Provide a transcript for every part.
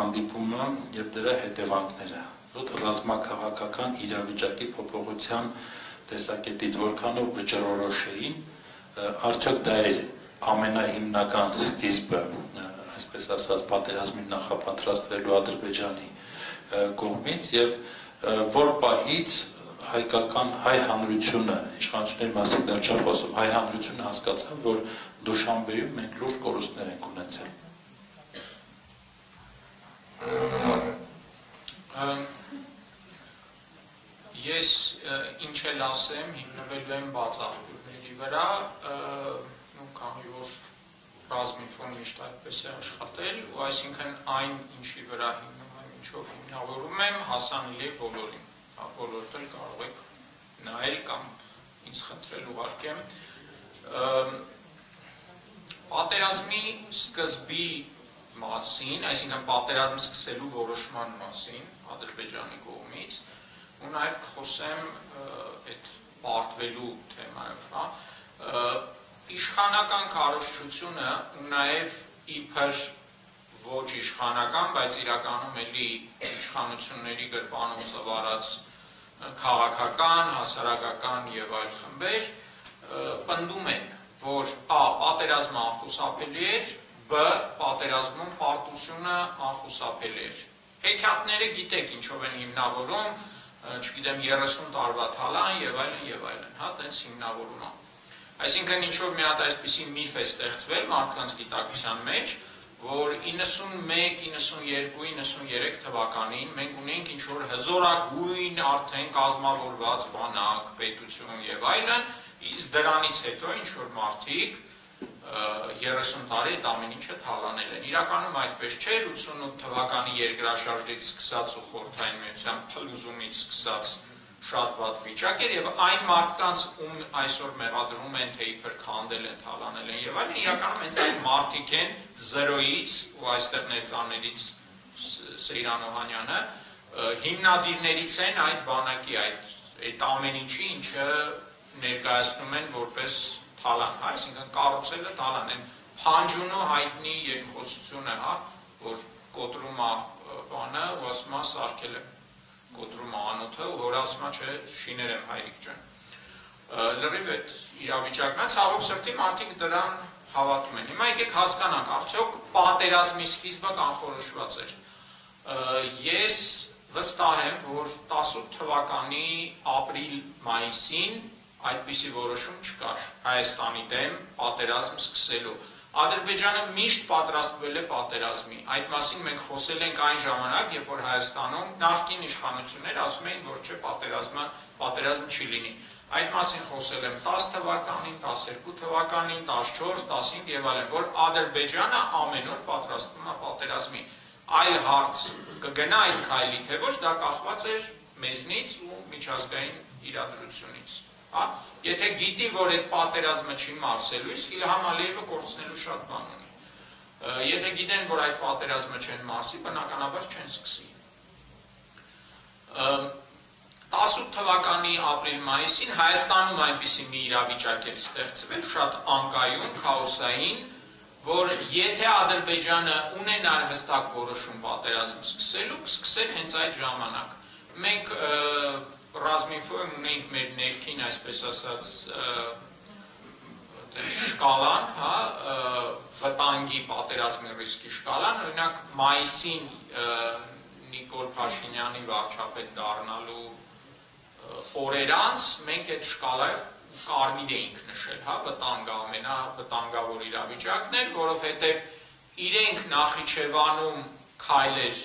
հանդիպումը եւ դրա հետևանքները ռազմաքաղաքական իրավիճակի փոփոխության տեսակետից որքանով վճռորոշ էին արդյոք դա է ամենահիմնական սկիզբը այսպես ասած պատերազմին նախապատրաստվելու Ադրբեջանի կողմից եւ որ պահից հայկական հայ հանրությունը իշխանությունների մասին դեռ չեմ խոսում հայ հանրությունը հասկացավ որ Դուշանբեում մենք լուրջ կորուստներ ենք ունեցել Ես ինչ էլ ասեմ, հիմնվելու եմ բաց աղբյուրների վրա, ու քանի որ ռազմիֆոն միշտ այդպես է աշխատել, ու այսինքն այն ինչի վրա հիմնում եմ, ինչով հիմնավորում եմ, հասանելի է բոլորին, բոլորդ էլ կարող եք նայել կամ ինձ խնդրել ուղարկեմ։ Պատերազմի սկզբի մասին, այսինքն պատերազմ սկսելու որոշման մասին Ադրբեջանի կողմից ու նաև կխոսեմ այդ պարտվելու թեմայով, հա, իշխանական քարոշչությունը ու նաև իբր ոչ իշխանական, բայց իրականում էլի իշխանությունների գրպանով ծավալած քաղաքական, հասարակական եւ այլ խմբեր պնդում են, որ a պատերազմը անխուսափելի էր, b պատերազմում պարտությունը անխուսափելի էր։ Հեքիաթները գիտեք ինչով են հիմնավորում, չգիտեմ 30 տարվա թալան եւ այլն եւ այլն, հա, տենց հիմնավորում է։ Այսինքն ինչ որ մի հատ այսպիսի միֆ է ստեղծվել մարդկանց գիտակցության մեջ, որ 91, 92, 93 թվականին մենք ունենք ինչ որ հզորագույն արդեն կազմավորված բանակ, պետություն եւ այլն, իսկ դրանից հետո ինչ որ մարդիկ 30 տարի այդ ամեն ինչը թալանել են։ Իրականում այդպես չէ, 88 թվականի երկրաշարժից սկսած ու խորթային միության փլուզումից սկսած շատ վատ վիճակ էր եւ այն մարդկանց ում այսօր մեղադրում են թե իբր քանդել են, թալանել են եւ այլն, իրականում հենց այն մարդիկ են 0-ից ու այստեղ ներկաներից Սեյրան Օհանյանը հիմնադիրներից են այդ բանակի այդ այդ ամեն ինչի, ինչը ներկայացնում են որպես թալան, հա, այսինքն կառուցելը թալան են փանջունու հայտնի երկխոսությունը, հա, որ կոտրում է բանը, ու ասում է սարքել է անոթը, ու հորը ասում է, չէ, շիներ եմ հայրիկ ջան։ Լրիվ այդ իրավիճակն է, ցավոք սրտի մարդիկ դրան հավատում են։ Հիմա եկեք հասկանանք, արդյոք պատերազմի սկիզբը կանխորոշված էր։ Ես վստահ եմ, որ 18 թվականի ապրիլ-մայիսին այդպիսի որոշում չկար. Հայաստանի դեմ պատերազմ սկսելու։ Ադրբեջանը միշտ պատրաստվել է պատերազմի։ Այդ մասին մենք խոսել ենք այն ժամանակ, երբ որ Հայաստանում նախկին իշխանություններ ասում էին, որ չէ պատերազմը պատերազմ չի լինի։ Այդ մասին խոսել եմ 10 թվականին, 12 թվականին, 14, 15 եւ այլն, որ Ադրբեջանը ամեն օր պատրաստվում է պատերազմի։ Այլ հարց կգնա այդ քայլի, թե ոչ դա կախված էր մեզնից ու միջազգային իրադրությունից հա եթե գիտի որ այդ պատերազմը չի մարսելու իսկ Իլհամ Ալիևը կորցնելու շատ բան ունի եթե գիտեն որ այդ պատերազմը չեն մարսի բնականաբար չեն սկսի 18 թվականի ապրիլ-մայիսին Հայաստանում այնպիսի մի իրավիճակ էր ստեղծվել շատ անկայուն, քաոսային, որ եթե Ադրբեջանը ունենար հստակ որոշում պատերազմ սկսելու, կսկսեր հենց այդ ժամանակ։ Մենք ռազմինֆոյում ունենք մեր ներքին, այսպես ասած, շկալան, հա, վտանգի պատերազմի ռիսկի շկալան, օրինակ մայիսին Նիկոլ Փաշինյանի վարչապետ դառնալու օրեր անց մենք այդ շկալայով կարմիր էինք նշել, հա, վտանգը ամենա վտանգավոր իրավիճակն էր, որովհետև իրենք Նախիջևանում քայլեր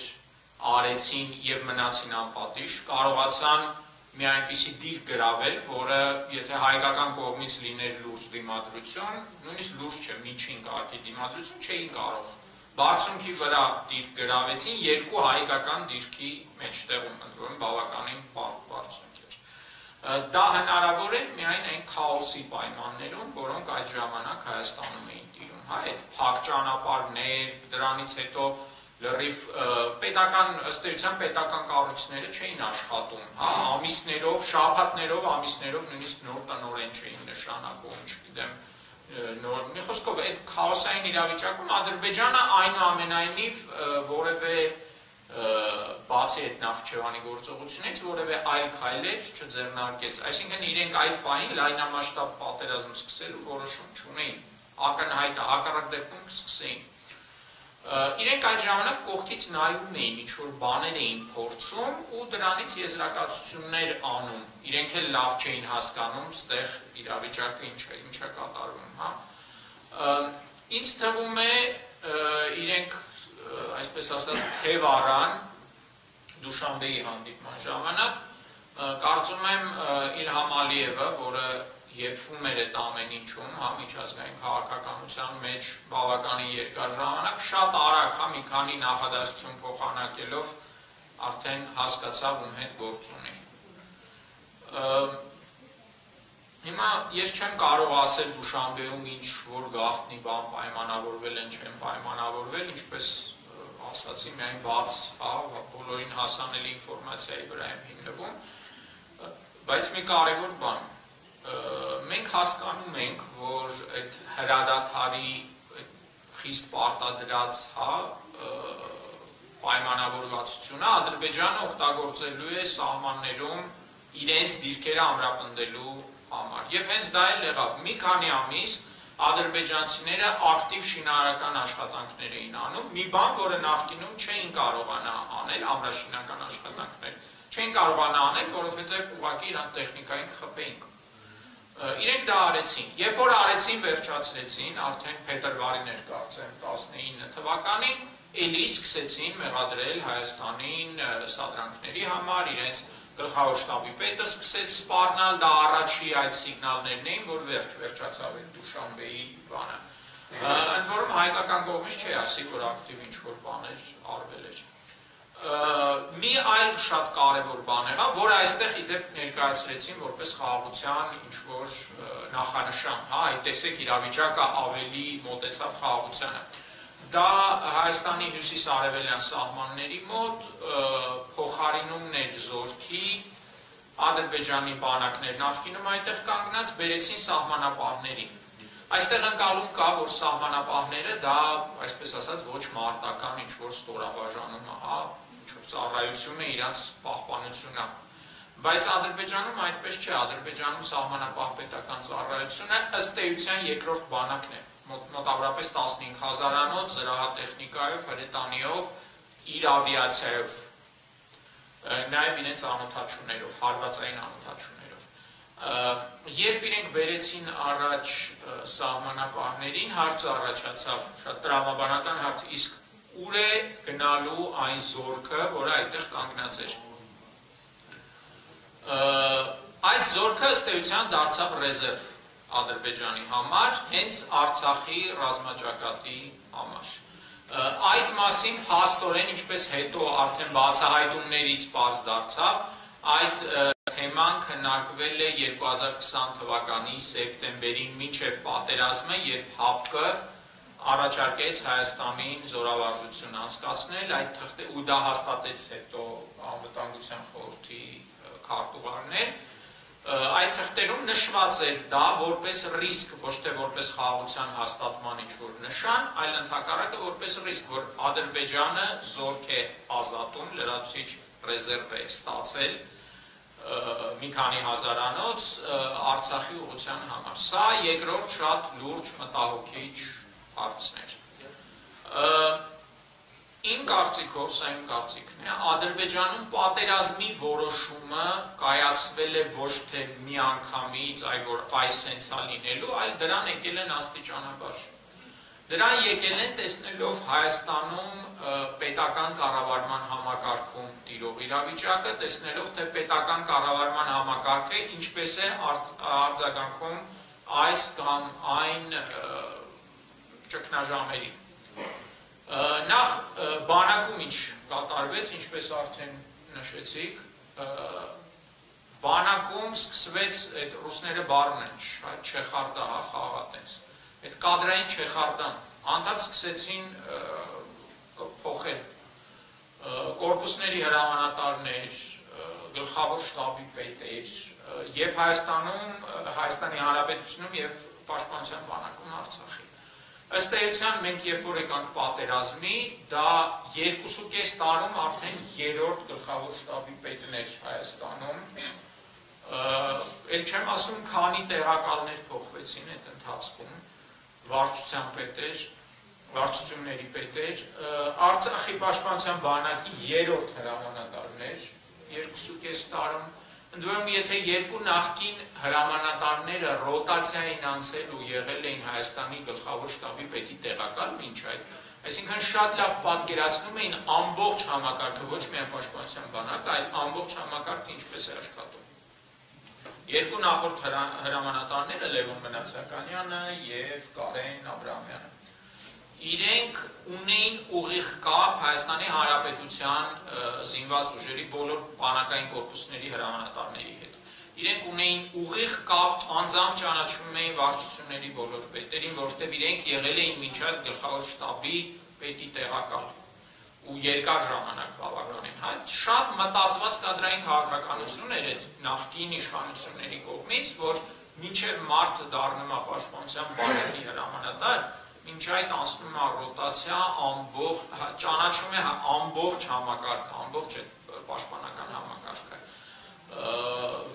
արեցին եւ մնացին անպատիժ, կարողացան մի այնպիսի դիր գրավել, որը եթե հայկական կողմից լիներ լուրջ դիմադրություն, նույնիսկ լուրջ չէ, միջին կարգի դիմադրություն չէին կարող։ Բարձունքի վրա դիր գրավեցին երկու հայկական դիրքի մեջտեղում, ընտրում բավականին բարձունք էր։ Դա հնարավոր էր միայն այն քաոսի պայմաններում, որոնք այդ ժամանակ Հայաստանում էին տիրում, հա, այդ փակ ճանապարհներ, դրանից հետո լրիվ պետական ըստ էության պետական կառույցները չէին աշխատում, հա, ամիսներով, շաբաթներով, ամիսներով նույնիսկ նոր տնօրեն չէին նշանակում, չգիտեմ, նոր մի խոսքով այդ քաոսային իրավիճակում Ադրբեջանը այնուամենայնիվ որևէ բացի այդ Նախճեվանի գործողությունից որևէ այլ քայլեր չձեռնարկեց։ Այսինքն իրենք այդ պահին լայնամասշտաբ պատերազմ սկսելու որոշում չունեին։ Ակնհայտ հակառակ դեպքում կսկսեին։ Իրենք այդ ժամանակ կողքից նայում էին, ինչ որ բաներ էին փորձում ու դրանից եզրակացություններ անում։ Իրենք էլ լավ չէին հասկանում, ստեղ իրավիճակը ինչ է, ինչ է կատարվում, հա։ Ինչ թվում է իրենք այսպես ասած թև առան Դուշանբեի հանդիպման ժամանակ կարծում եմ Իլհամ Ալիևը, որը եփվում էր այդ ամեն ինչում, հա միջազգային քաղաքականության մեջ բավականին երկար ժամանակ, շատ արագ, հա մի քանի նախադասություն փոխանակելով արդեն հասկացավ ում հետ գործ ունի։ Հիմա ես չեմ կարող ասել Դուշանբեում ինչ որ գաղտնի բան պայմանավորվել են, չեն պայմանավորվել, ինչպես ասացի, միայն բաց, հա, բոլորին հասանելի ինֆորմացիայի վրա եմ հիմնվում, բայց մի կարևոր բան, մենք հասկանում ենք, որ այդ հրադադարի խիստ պարտադրած, հա, պայմանավորվածությունը Ադրբեջանը օգտագործելու է սահմաններում իրենց դիրքերը ամրապնդելու համար։ Եվ հենց դա էլ եղավ։ Մի քանի ամիս ադրբեջանցիները ակտիվ շինարարական աշխատանքներ էին անում, մի բան, որը նախկինում չէին կարողանա անել, ամրաշինական աշխատանքներ, չէին կարողանա անել, որովհետև ուղղակի իրան տեխնիկային խփեին։ Իրենք դա արեցին։ Երբ որ արեցին, վերջացրեցին, արդեն փետրվարին էր կարծեմ 19 թվականին, ելի սկսեցին մեղադրել Հայաստանին սադրանքների համար, իրենց գլխավոր շտաբի պետը սկսեց սպառնալ, դա առաջի այդ սիգնալներն էին, որ վերջ վերջացավ այդ Դուշանբեի բանը։ Ընդ որում հայկական կողմից չի ասի, որ ակտիվ ինչ որ բաներ արվել էր։ Մի այլ շատ կարևոր բան եղավ, որը այստեղ իդեպ ներկայացրեցին որպես խաղաղության ինչ որ նախանշան, հա, այդ տեսեք իրավիճակը ավելի մոտեցավ խաղաղությանը դա Հայաստանի հյուսիս-արևելյան սահմանների մոտ փոխարինումն էր զորքի Ադրբեջանի բանակներ նախկինում այդտեղ կանգնած բերեցին սահմանապահների։ Այստեղ ընկալում կա, որ սահմանապահները դա, այսպես ասած, ոչ մարտական ինչ որ ստորաբաժանում է, հա, ինչ որ ծառայություն է իրանց պահպանությունն է։ Բայց Ադրբեջանում այդպես չէ, Ադրբեջանում սահմանապահ պետական ծառայությունը ըստ էության երկրորդ բանակն է մոտավորապես 15000-անոց զրահատեխնիկայով, հրետանիով, իր ավիացիայով, նաև իրենց անօթաչուներով, հարվածային անօթաչուներով։ Երբ իրենք բերեցին առաջ սահմանապահներին, հարցը առաջացավ, շատ տրամաբանական հարց, իսկ ուր է գնալու այն զորքը, որը այդտեղ կանգնած էր։ Այդ զորքը ըստ էության դարձավ ռեզերվ Ադրբեջանի համար, հենց Արցախի ռազմաճակատի համար։ Այդ մասին փաստորեն, ինչպես հետո արդեն բացահայտումներից པարզ դարձավ, այդ թեման քննարկվել է 2020 թվականի սեպտեմբերին մինչև պատերազմը, երբ ՀԱՊԿ առաջարկեց Հայաստանին զորավարժություն անցկացնել, այդ թղթե ու դա հաստատեց հետո անվտանգության խորհրդի քարտուղարներ, այդ թղթերում նշված էր դա որպես ռիսկ, ոչ թե որպես խաղաղության հաստատման ինչ-որ նշան, այլ ընդհակառակը որպես ռիսկ, որ Ադրբեջանը զորք է ազատում, լրացուցիչ ռեզերվ է ստացել մի քանի հազարանոց Արցախի ուղղության համար։ Սա երկրորդ շատ լուրջ մտահոգիչ հարցն էր։ Իմ կարծիքով, սա իմ կարծիքն է, Ադրբեջանում պատերազմի որոշումը կայացվել է ոչ թե մի անգամից, այ որ այս սենցա լինելու, այլ դրան եկել են աստիճանաբար։ Դրան եկել են տեսնելով Հայաստանում պետական կառավարման համակարգում տիրող իրավիճակը, տեսնելով թե պետական կառավարման համակարգը ինչպես է արձագանքում այս կամ այն ճգնաժամերի Նախ բանակում ինչ կատարվեց, ինչպես արդեն նշեցիք, բանակում սկսվեց այդ ռուսները բառն են, չեխարդա, հա, խաղատենց։ Այդ կադրային չեխարդան անդադ սկսեցին փոխել կորպուսների հրամանատարներ, գլխավոր շտաբի պետեր եւ Հայաստանում, Հայաստանի Հանրապետությունում եւ պաշտպանության բանակում Արցախի։ Ըստ էության մենք երբ որ եկանք պատերազմի, դա 2.5 տարում արդեն երրորդ գլխավոր շտաբի պետն էր Հայաստանում։ Էլ չեմ ասում, քանի տեղակալներ փոխվեցին այդ ընթացքում, վարչության պետեր, վարչությունների պետեր, Արցախի պաշտպանության բանակի երրորդ հրամանատարն էր 2.5 տարում Ընդ որում եթե երկու նախկին հրամանատարները ռոտացիա էին անցել ու եղել էին Հայաստանի գլխավոր շտաբի պետի տեղակալ մինչ այդ, այսինքն շատ լավ պատկերացնում էին ամբողջ համակարգը, ոչ միայն պաշտպանության բանակը, այլ ամբողջ համակարգը ինչպես է աշխատում։ Երկու նախորդ հրամանատարները Լևոն Մնացականյանը եւ Կարեն Աբրահամյանը իրենք ունեին ուղիղ կապ Հայաստանի Հանրապետության զինված ուժերի բոլոր բանակային կորպուսների հրամանատարների հետ։ Իրենք ունեին ուղիղ կապ, անձամբ ճանաչում էին վարչությունների բոլոր պետերին, որովհետև իրենք եղել էին մինչև գլխավոր շտաբի պետի տեղակալ ու երկար ժամանակ բավականին, հա, շատ մտածված կադրային քաղաքականություն էր այդ նախկին իշխանությունների կողմից, որ մինչև մարտը դառնում է պաշտպանության բանակի հրամանատար, մինչ այդ անցնում է ռոտացիա ամբողջ հա, ճանաչում է հա, ամբողջ համակարգը, ամբողջ այդ պաշտպանական համակարգը։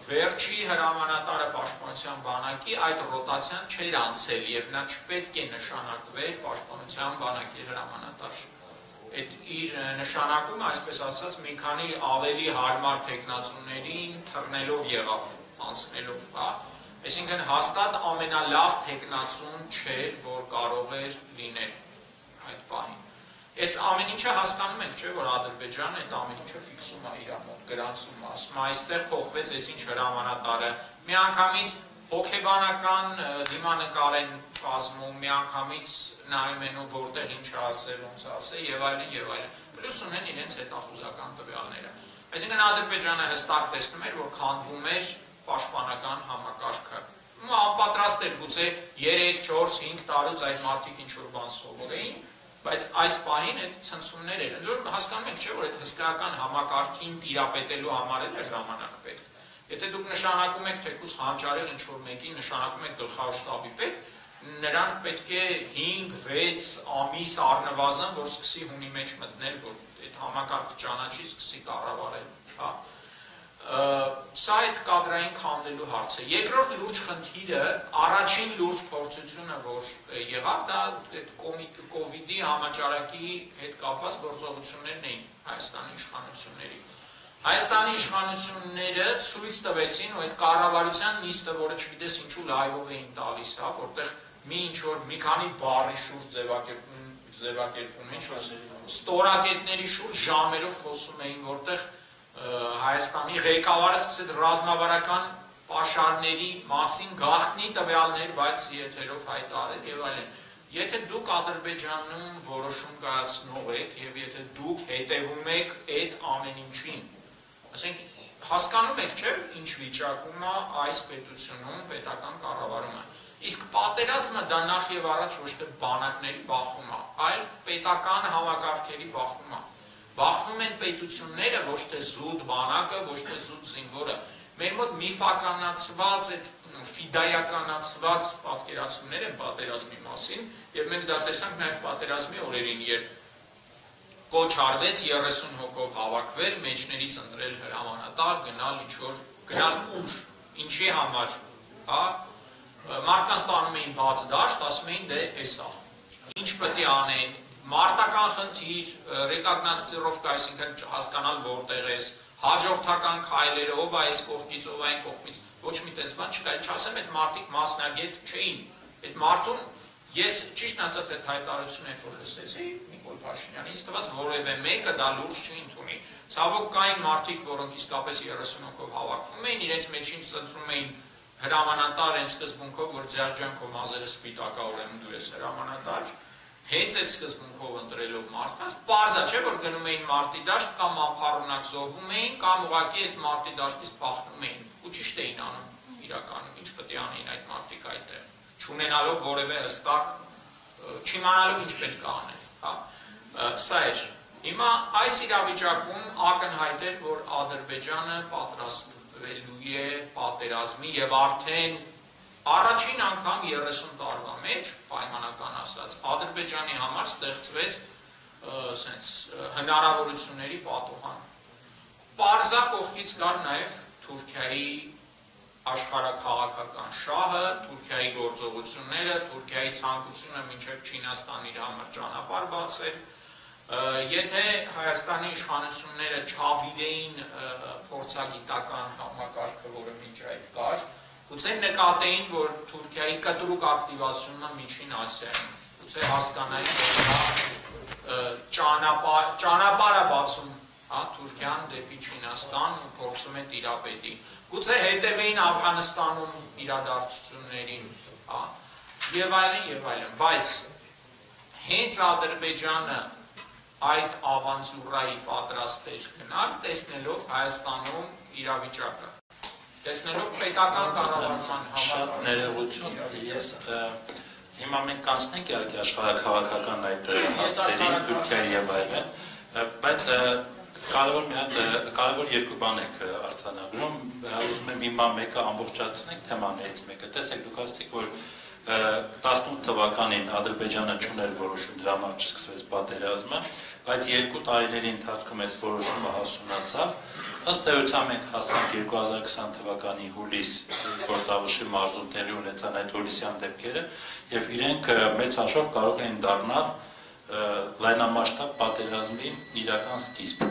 Վերջի հրամանատարը պաշտպանության բանակի այդ ռոտացիան չէր անցել եւ նա չպետք է նշանակվեր պաշտպանության բանակի հրամանատար այդ իր նշանակումը, այսպես ասած, մի քանի ավելի հարմար տեխնացուներին թռնելով եղավ, անցնելով, հա, Այսինքն հաստատ ամենալավ տեխնացուն չէր, որ կարող էր լինել այդ պահին։ Այս ամեն ինչը հասկանում եք, չէ՞, որ Ադրբեջանը այդ ամեն ինչը ֆիքսում է իր մոտ, գրանցում է, ասում է, այստեղ փոխվեց այսինչ հրամանատարը։ Միանգամից հոգեբանական դիմանկար են կազմում, միանգամից նայում են ու որտեղ ինչ ասել, ոնց ասել եւ այլն եւ այլն։ Պլյուս ունեն իրենց հետախուզական տվյալները։ Այսինքն Ադրբեջանը հստակ տեսնում էր, որ քանդվում էր պաշտպանական համակարգը։ Ու անպատրաստ էր գուցե 3, 4, 5 տարուց այդ մարդիկ ինչ որ բան սովորեին, բայց այս պահին այդ ցնցումներ էր։ Դուք հասկանում եք, չէ՞ որ այդ հսկայական համակարգին տիրապետելու համար էլ է ժամանակ պետք։ Եթե դուք նշանակում եք թեկուս հանճարեղ ինչ որ մեկին նշանակում եք գլխավոր շտաբի պետ, նրանք պետք է 5-6 ամիս առնվազն որ սկսի հունի մեջ մտնել, որ այդ համակարգը ճանաչի, սկսի կառավարել, հա սա այդ կադրային քանդելու հարցը։ Երկրորդ լուրջ խնդիրը, առաջին լուրջ փորձությունը, որ եղավ, դա այդ կոവിഡ്ի համաճարակի հետ կապված գործողություններն էին Հայաստանի իշխանությունների։ Հայաստանի իշխանությունները ցույց տվեցին, ու այդ կառավարության նիստը, որը չգիտես ինչու լայվով էին տալիս, հա, որտեղ մի ինչ որ մի քանի բարի շուրջ ձևակերպում ձևակերպում ինչ որ ստորակետների շուրջ ժամերով խոսում էին, որտեղ Հայաստանի ղեկավարը սկսեց ռազմավարական պաշարների մասին գաղտնի տվյալներ, բայց եթերով հայտարարել եւ այլն։ Եթե դուք Ադրբեջանում որոշում կայացնող եք եւ եթե դուք հետևում եք այդ ամեն ինչին, ասենք հասկանում եք, չէ՞, ինչ վիճակում է այս պետությունում պետական կառավարումը։ Իսկ պատերազմը դա նախ եւ առաջ ոչ թե բանակների բախում է, այլ պետական համակարգերի բախում է բախվում են պետությունները, ոչ թե զուտ բանակը, ոչ թե զուտ զինվորը։ Մեր մոտ միֆականացված այդ ֆիդայականացված պատկերացումներ են պատերազմի մասին, եւ մենք դա տեսանք նաեւ պատերազմի օրերին, երբ կոչ արվեց 30 հոգով հավաքվել, մեջներից ընտրել հրամանատար, գնալ ինչ որ գնալ ուժ, ինչի համար, հա? Մարդկանց տանում էին բաց դաշտ, ասում էին դե էսա։ Ինչ պետք է անեն, մարտական խնդիր, ռեկագնացիոնով, այսինքն հասկանալ որտեղ ես, հաջորդական քայլերը, ով է այս կողքից, ով այն կողքից, ոչ մի տես բան չկա, չասեմ այդ մարդիկ մասնագետ չէին։ Այդ մարդուն ես ճիշտ ասած այդ հայտարարությունը երբ որ լսեցի Նիկոլ Փաշինյանից տված որևէ մեկը դա լուրջ չի ընդունի։ Ցավոք կային մարդիկ, որոնք իսկապես 30 հոգով հավաքվում էին, իրենց մեջին ծնտրում էին հրամանատար են սկզբունքով, որ ձեր ջանքով մազերը սպիտակա, ուրեմն դու ես հրամանատար հենց այդ սկզբունքով ընտրելով մարդկանց, բարձա չէ, որ գնում էին մարտի դաշտ կամ ամփառունակ զոհվում էին կամ ուղակի այդ մարտի դաշտից փախնում էին ու ճիշտ էին անում իրականում, ինչ պետք է անեին այդ մարդիկ այդտեղ, չունենալով որևէ հստակ չիմանալով ինչ պետք է անել, հա։ Սա էր։ Հիմա այս իրավիճակում ակնհայտ է, որ Ադրբեջանը պատրաստվելու է պատերազմի եւ արդեն առաջին անգամ 30 տարվա մեջ պայմանական ասած Ադրբեջանի համար ստեղծվեց սենց հնարավորությունների պատուհան։ Պարզա կողքից կար նաև Թուրքիայի աշխարհակաղակական շահը, Թուրքիայի գործողությունները, Թուրքիայի ցանկությունը մինչև Չինաստան իր համար ճանապարհ բացել, Եթե Հայաստանի իշխանությունները չավիրեին փորձագիտական համակարգը, որը մինչ այդ կար, գուցե նկատեին, որ Թուրքիայի կտրուկ ակտիվացումը Միջին Ասիայում, գուցե հասկանային, որ դա ճանապարհ ճանապարհ է բացում, հա, Թուրքիան դեպի Չինաստան ու փորձում է տիրապետի։ Գուցե հետևեին Աֆղանստանում իրադարձություններին, հա, եւ այլն եւ այլն, բայց հենց Ադրբեջանը այդ ավանցուրայի պատրաստ էր գնալ, տեսնելով Հայաստանում իրավիճակը։ Տեսնելով պետական կառավարման համար ներողություն, ես հիմա մենք կանցնենք իհարկե աշխարհակաղակական այդ հարցերին, Թուրքիայի եւ այլն, բայց կարևոր մի հատ կարևոր երկու բան եք արձանագրում, ուզում եմ հիմա մեկը ամբողջացնենք թեմաներից մեկը։ Տեսեք, դուք ասացիք, որ 18 թվականին Ադրբեջանը ճուներ որոշում դրա համար չսկսվեց պատերազմը, բայց երկու տարիների ընթացքում այդ որոշումը հասունացավ։ Ըստ էության մենք հասանք 2020 թվականի հուլիս, որ Տավուշի մարզում տեղի ունեցան այդ հուլիսյան դեպքերը, եւ իրենք մեծ հաշվով կարող էին դառնալ լայնամասշտաբ պատերազմի իրական սկիզբ։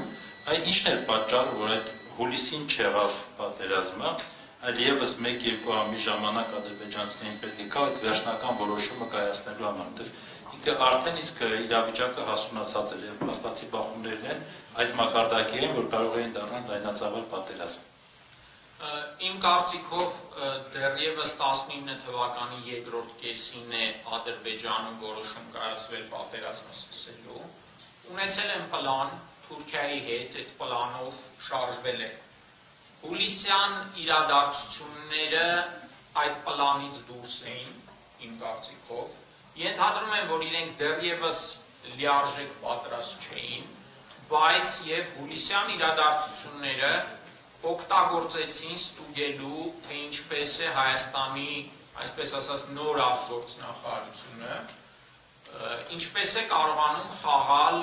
Այդ ինչն էր պատճառը, որ այդ հուլիսին չեղավ պատերազմը, այլ եւս 1-2 ամիս ժամանակ ադրբեջանցիներին պետք է կա այդ վերջնական որոշումը կայացնելու համար ինքը արդեն իսկ իրավիճակը հասունացած էր եւ փաստացի բախումներն են այդ մակարդակի են, որ կարող էին դառնալ լայնածավալ պատերազմ։ Իմ կարծիքով դեռևս 19 թվականի երկրորդ կեսին է Ադրբեջանում որոշում կայացվել պատերազմը սկսելու։ Ունեցել են պլան Թուրքիայի հետ, այդ պլանով շարժվել է։ Հուլիսյան իրադարձությունները այդ պլանից դուրս էին, իմ կարծիքով, Ենթադրում եմ, որ իրենք դեռևս լիարժեք պատրաստ չէին, բայց եւ հուլիսյան իրադարձությունները օգտագործեցին ստուգելու, թե ինչպես է Հայաստանի, այսպես ասած, նոր արտգործնախարարությունը, ինչպես է կարողանում խաղալ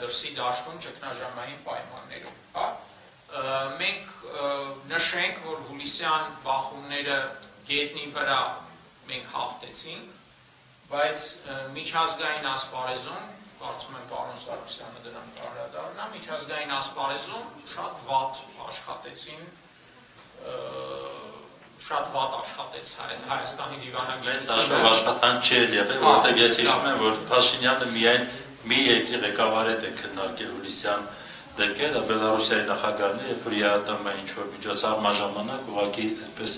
դրսի դաշտում ճգնաժամային պայմաններում, հա? Մենք նշենք, որ հուլիսյան բախումները գետնի վրա մենք հաղթեցինք, բայց միջազգային ասպարեզում, կարծում եմ պարոն Սարգսյանը դրան կանդրադառնա, միջազգային ասպարեզում շատ վատ աշխատեցին շատ վատ աշխատեց Հայաստանի դիվանագիտությունը։ Մեծ աշխատանք չի եղել, որովհետև ես հիշում եմ, որ Փաշինյանը միայն մի երկրի ղեկավարետ է քննարկել Հուլիսյան դեպքերը, Բելարուսիայի նախագահն է, երբ որ ԵԱՏՄ ինչ որ միջոցառման ժամանակ ուղղակի այսպես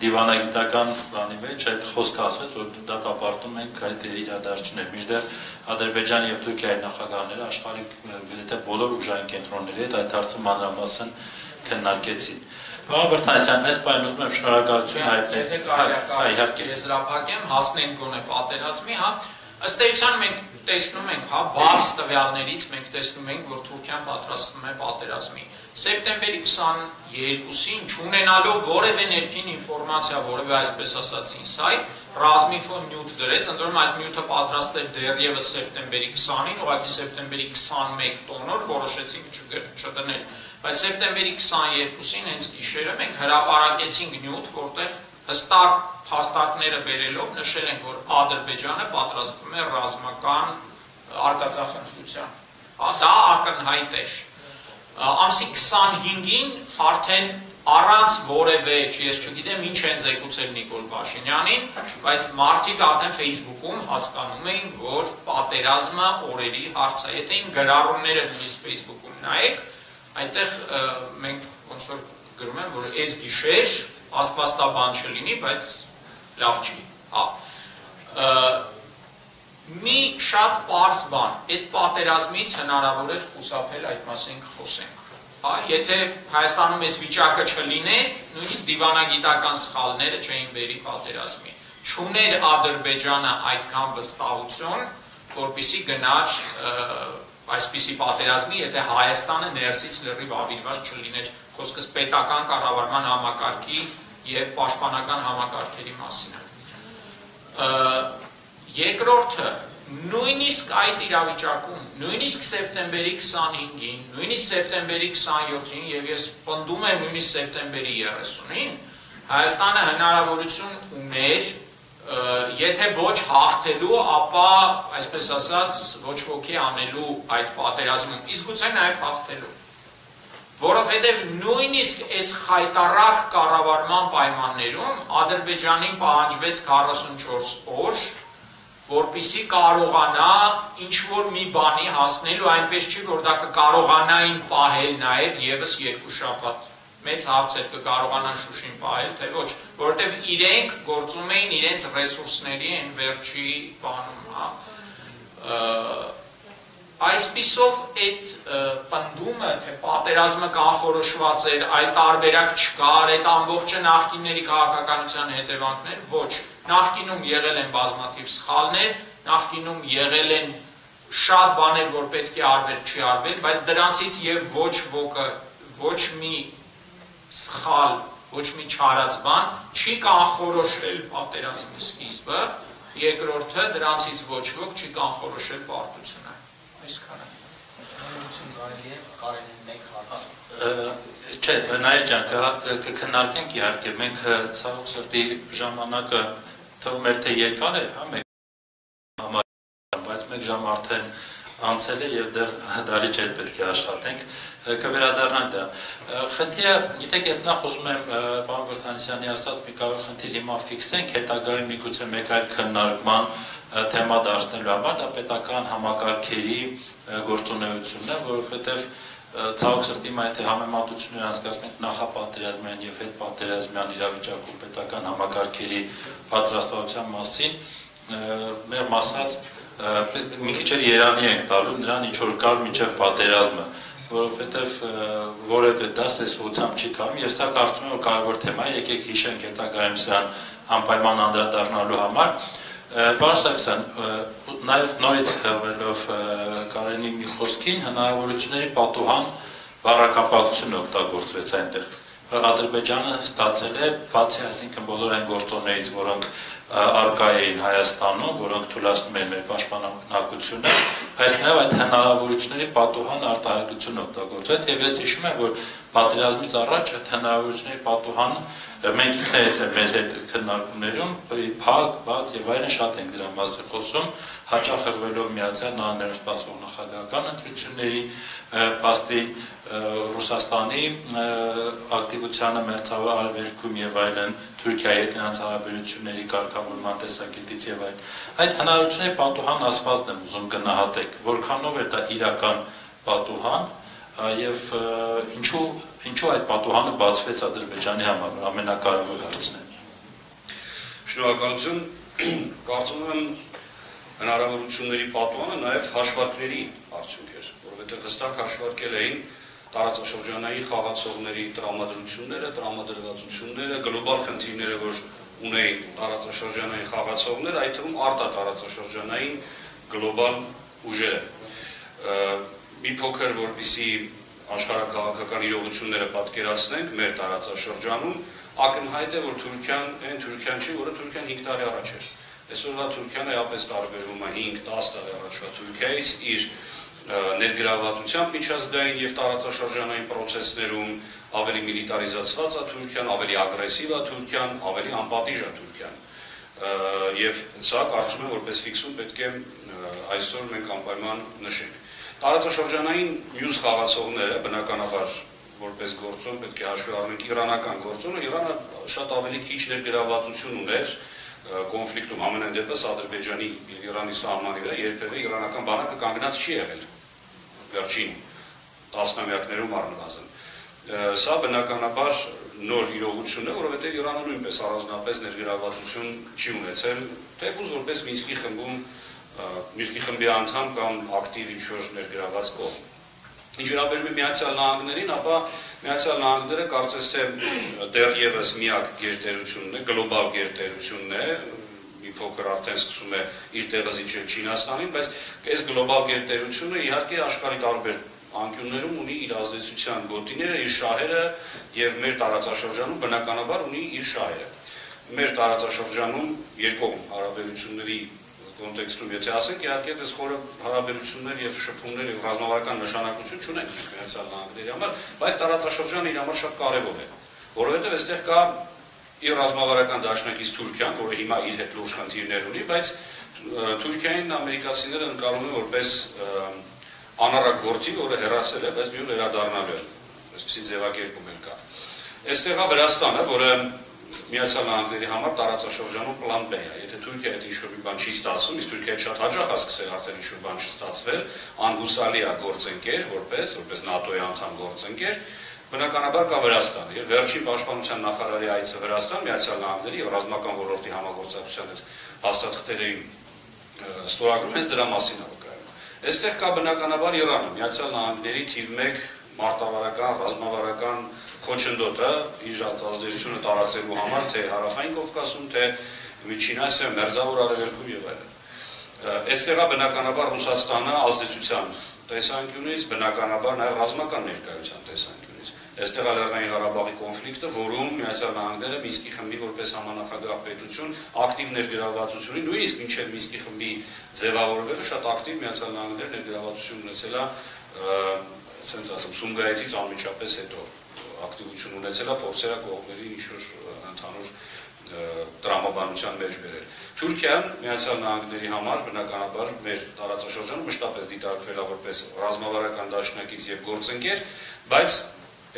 դիվանագիտական բանի մեջ այդ խոսքը ասած, որ դատապարտում ենք այդ իրադարձությունները։ Մինչդեռ Ադրբեջան եւ Թուրքիայի նախագահները աշխարհի գրեթե բոլոր ուժային կենտրոնների հետ այդ հարցը մանրամասն քննարկեցին։ Պարոն Վրտանյան, այս բանը ուզում եմ շնորհակալություն հայտնել։ Եթե կարելի է եզրափակեմ, հասնենք գոնե պատերազմի, հա, ըստ էության մենք տեսնում ենք, հա, բաց տվյալներից մենք տեսնում ենք, որ Թուրքիան պատրաստվում է պատերազմի սեպտեմբերի 22-ին չունենալով որևէ ներքին ինֆորմացիա, որևէ այսպես ասած ինսայթ, ռազմիֆոն նյութ դրեց, ընդորում այդ նյութը պատրաստել դեռևս սեպտեմբերի 20-ին, ուղղակի սեպտեմբերի 21 տոնոր որոշեցինք չդնել, բայց սեպտեմբերի 22-ին հենց գիշերը մենք հրապարակեցինք նյութ, որտեղ հստակ փաստարկները բերելով նշել ենք, որ Ադրբեջանը պատրաստվում է ռազմական արկածախնդրության։ Դա ակնհայտ է ամսի 25-ին արդեն առանց որևէ, ես չգիտեմ, ինչ են զեկուցել Նիկոլ Փաշինյանին, բայց մարդիկ արդեն Facebook-ում հասկանում էին, որ պատերազմը օրերի հարց է։ Եթե իմ գրառումները նույնիսկ Facebook-ում նայեք, այնտեղ մենք ոնց որ գրում են, որ այս գիշեր աստվածտաբան չլինի, բայց լավ չի։ Հա մի շատ པարզ բան, այդ պատերազմից հնարավոր էր խուսափել այդ մասին խոսենք։ Հա, եթե Հայաստանում այս վիճակը չլիներ, նույնիսկ դիվանագիտական սխալները չէին վերի պատերազմի։ Չուներ Ադրբեջանը այդքան վստահություն, որպիսի գնար այսպիսի պատերազմի, եթե Հայաստանը ներսից լրիվ ավիրված չլիներ, խոսքս պետական կառավարման համակարգի եւ պաշտպանական համակարգերի մասին է։ Երկրորդը նույնիսկ այդ իրավիճակում, նույնիսկ սեպտեմբերի 25-ին, նույնիսկ սեպտեմբերի 27-ին եւ ես պնդում եմ նույնիսկ սեպտեմբերի 30-ին, Հայաստանը հնարավորություն ուներ եթե ոչ հաղթելու, ապա, այսպես ասած, ոչ ոքի անելու այդ պատերազմը, իսկ գուցե նաև հաղթելու։ Որովհետև նույնիսկ այս խայտարակ կառավարման պայմաններում Ադրբեջանին պահանջվեց 44 օր, որպիսի կարողանա ինչ որ մի բանի հասնելու, այնպես չի, որ դա կկարողանային պահել նաև եւս երկու շաբաթ մեծ հարցեր կկարողանան Շուշին պահել, թե ոչ, որովհետև իրենք գործում էին իրենց ռեսուրսների այն վերջի բանում, հա։ Այսպիսով այդ պնդումը, թե պատերազմը կանխորոշված էր, այլ տարբերակ չկար, այդ ամբողջը նախկինների քաղաքականության հետևանքներ, ոչ։ Նախկինում եղել են բազմաթիվ սխալներ, նախկինում եղել են շատ բաներ, որ պետք է արվել, չի արվել, բայց դրանցից եւ ոչ ոքը ոչ մի սխալ, ոչ մի չարած բան չի կանխորոշել պատերազմի սկիզբը, երկրորդը դրանցից ոչ ոք չի կանխորոշել պարտությունը։ Ուրույն կարելի Չէ, նայել ջան, կքննարկենք իհարկե, մենք ցավոք սրտի ժամանակը թվում էր թե երկար է, հա, մեկ համար, բայց մեկ ժամ արդեն անցել է եւ դեռ դարիճ հետ պետք է աշխատենք կվերադառնանք դա։ Խնդիրը, գիտեք, ես նախ ուզում եմ պարոն Վրտանիսյանի ասած մի կարող խնդիր հիմա ֆիքսենք, հետագայում միգուցե մեկ այլ քննարկման թեմա դարձնելու համար դա պետական համակարգերի գործունեությունն է, որովհետև ցավոք սրտի մայ թե համեմատություններ անցկացնենք նախապատերազմյան եւ հետպատերազմյան իրավիճակում պետական համակարգերի պատրաստվածության մասին, մեր մասած մի քիչ էլ Երանի ենք տալու նրան ինչ որ կար միջև պատերազմը որովհետև որևէ դաս այս ուղությամբ չի կայում եւ սա կարծում եմ որ կարևոր թեմա է եկեք հիշենք հետագայում սրան անպայման անդրադառնալու համար Պարոն Սարգսյան, նաև նորից հղվելով Կարենի մի խոսքին, հնարավորությունների պատուհան բառակապակցություն օգտագործվեց այնտեղ։ Ադրբեջանը ստացել է բացի այսինքն բոլոր այն գործոններից, որոնք արկա էին Հայաստանում, որոնք թույլատնում են մեր պաշտպանակությունը, բայց նաև այդ հնարավորությունների պատուհան արտահայտություն օգտագործվեց եւ ես հիշում եմ, որ պատերազմից առաջ այդ հնարավորությունների պատուհանը մենք ինքներս մեր հետ քննարկումներում փակ, բաց եւ այլն շատ ենք դրա մասին խոսում, հաճախ եղվելով միացյալ նահանգներում սպասվող նախագահական ընտրությունների պաստի Ռուսաստանի ակտիվությանը մերձավոր արևելքում եւ այլն Թուրքիայի հետ նրանց հարաբերությունների կարգավորման տեսակետից եւ այլն։ Այդ հնարավորությունների պատուհան ասվածն եմ ուզում գնահատեք, որքանով է դա իրական պատուհան եւ ինչու ինչու այդ պատուհանը բացվեց Ադրբեջանի համար ամենակարևոր հարցն է։ Շնորհակալություն։ Կարծում եմ հնարավորությունների պատուանը նաև հաշվարկների արդյունք էր, որովհետև հստակ հաշվարկել էին տարածաշրջանային խաղացողների տրամադրությունները, տրամադրվածությունները, գլոբալ խնդիրները, որ ունեին տարածաշրջանային խաղացողները, այդ թվում արտատարածաշրջանային գլոբալ ուժերը։ Մի փոքր որպիսի աշխարհակաղակական իրողությունները պատկերացնենք մեր տարածաշրջանում, ակնհայտ է, որ Թուրքիան այն Թուրքիան չի, որը Թուրքիան 5 տարի առաջ էր։ Այսօրվա Թուրքիան էապես տարբերվում է 5-10 տարի առաջվա Թուրքիայից իր ներգրավվածությամբ միջազգային եւ տարածաշրջանային process-ներում ավելի միլիտարիզացված է Թուրքիան, ավելի ագրեսիվ է Թուրքիան, ավելի անպատիժ է Թուրքիան։ Եվ սա կարծում եմ որպես ֆիքսում պետք է այսօր մենք անպայման նշենք։ Տարածաշրջանային մյուս խաղացողները բնականաբար որպես գործոն պետք է հաշվի առնենք իրանական գործոնը, Իրանը շատ ավելի քիչ ներգրավվածություն ուներ կոնֆլիկտում ամենայն դեպս Ադրբեջանի եւ Իրանի սահմանի վրա երբևէ իրանական բանակը կանգնած չի եղել վերջին տասնամյակներում առնվազն։ Սա բնականաբար նոր իրողություն է, որովհետև Իրանը նույնպես առանձնապես ներգրավվածություն չի ունեցել, թեկուզ որպես Մինսկի խմբում Մինսկի խմբի անդամ կամ ակտիվ ինչ-որ ներգրաված կողմ։ Ինչ վերաբերում է Միացյալ Նահանգներին, ապա Միացյալ Նահանգները կարծես թե դեռևս միակ գերտերությունն է, գլոբալ գերտերությունն է, մի փոքր արդեն սկսում է իր տեղը զիջել Չինաստանին, բայց այս գլոբալ գերտերությունը իհարկե աշխարհի տարբեր անկյուններում ունի իր ազդեցության գոտիները, իր շահերը եւ մեր տարածաշրջանում բնականաբար ունի իր շահերը։ Մեր տարածաշրջանում երկկողմ հարաբերությունների կոնտեքստում, եթե ասենք, իհարկե դες խորը հարաբերություններ եւ շփումներ եւ ռազմավարական նշանակություն չունեն մերցալ նահանգների համար, բայց տարածաշրջանը իր համար շատ կարեւոր է, որովհետեւ այստեղ կա իր ռազմավարական դաշնակից Թուրքիան, որը հիմա իր հետ լուրջ խնդիրներ ունի, բայց Թուրքիային ամերիկացիները ընկալում են որպես անառակ ворթի, որը հերացել է, բայց միուն վերադառնալու է։ Այսպեսի ձևակերպում են կա։ Այստեղա Վրաստանը, որը Միացյալ Նահանգների համար տարածաշրջանում պլան B է։ Եթե Թուրքիա այդ ինչ-որ մի բան չի ստացվում, իսկ Թուրքիա շատ հաջող է սկսել արդեն ինչ-որ բան չստացվել, անհուսալի է գործընկեր, որպես որպես ՆԱՏՕ-ի անդամ գործընկեր, բնականաբար կա Վրաստանը։ Եվ վերջին պաշտպանության նախարարի այցը Վրաստան Միացյալ Նահանգների եւ ռազմական ոլորտի համագործակցության հետ հաստատքների ստորագրում հենց դրա մասին է վկայում։ Այստեղ կա բնականաբար Իրանը, Միացյալ Նահանգների թիվ 1 մարտավարական, ռազմավարական խոչընդոտը իր ազդեցությունը տարածելու համար թե հարավային Կովկասում, թե Միջին Ասիայում, Մերձավոր Արևելքում եւ այլն։ Այստեղա բնականաբար Ռուսաստանը ազդեցության տեսանկյունից, բնականաբար նաև ռազմական ներկայության տեսանկյունից։ Այստեղ Լեռնային Ղարաբաղի կոնֆլիկտը, որում Միացյալ Նահանգները Մինսկի խմբի որպես համանախագահ պետություն ակտիվ ներգրավվածություն ունի, նույնիսկ մինչև Մինսկի խմբի ձևավորվելը շատ ակտիվ Միացյալ Նահանգները ներգրավվածություն ունեցել է, ասենց ասեմ, Սումգայիթից անմիջապես հետո ակտիվություն ունեցել է փորձել է կողմերի ինչ-որ ընդհանուր տրամաբանության մեջ բերել։ Թուրքիան Միացյալ Նահանգների համար բնականաբար մեր տարածաշրջանում մշտապես դիտարկվել է որպես ռազմավարական դաշնակից եւ գործընկեր, բայց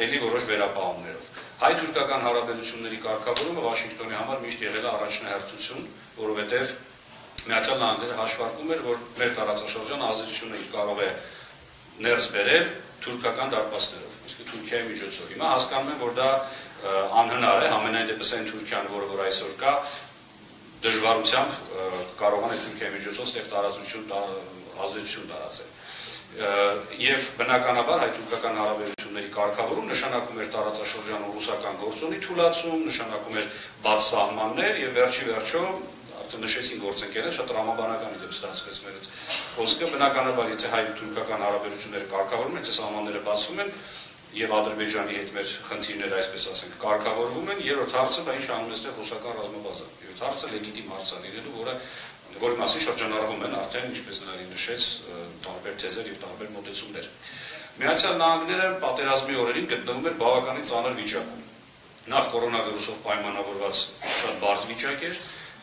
ելի որոշ վերապահումներով։ Հայ-թուրքական հարաբերությունների կարգավորումը Վաշինգտոնի համար միշտ եղել է առաջնահերթություն, որովհետեւ Միացյալ Նահանգները հաշվարկում էր, որ մեր տարածաշրջանը ազդեցությունը կարող է ներս բերել թուրքական դարպասներով, Թուրքիայի միջոցով։ Հիմա հասկանում են, որ դա անհնար է, համենայն դեպս այն Թուրքիան, որը որ այսօր կա, դժվարությամբ կարողան է Թուրքիայի միջոցով ստեղ տարածություն ազդեցություն տարածել։ Եվ բնականաբար հայ-թուրքական հարաբերությունների կարգավորում նշանակում էր տարածաշրջանում ռուսական գործոնի թուլացում, նշանակում էր բաց սահմաններ եւ վերջի վերջո արդեն նշեցին գործընկերները շատ ռամաբանական դեպք ստացվեց մեր խոսքը բնականաբար եթե հայ-թուրքական հարաբերությունները կարգավորում են, այս սահմանները բացվում են, եւ Ադրբեջանի հետ մեր խնդիրները, այսպես ասենք, կարգավորվում են։ Երրորդ հարցը դա ինչ անում է այստեղ ռուսական ռազմաբազան։ Երրորդ հարցը լեգիտիմ հարց է լինելու, որը որի մասին շրջանառվում են արդեն, ինչպես նրանի նշեց, տարբեր թեզեր եւ տարբեր մոտեցումներ։ Միացյալ Նահանգները պատերազմի օրերին գտնվում էր բավականին ծանր վիճակում։ Նախ կորոնավիրուսով պայմանավորված շատ բարձ վիճակ էր,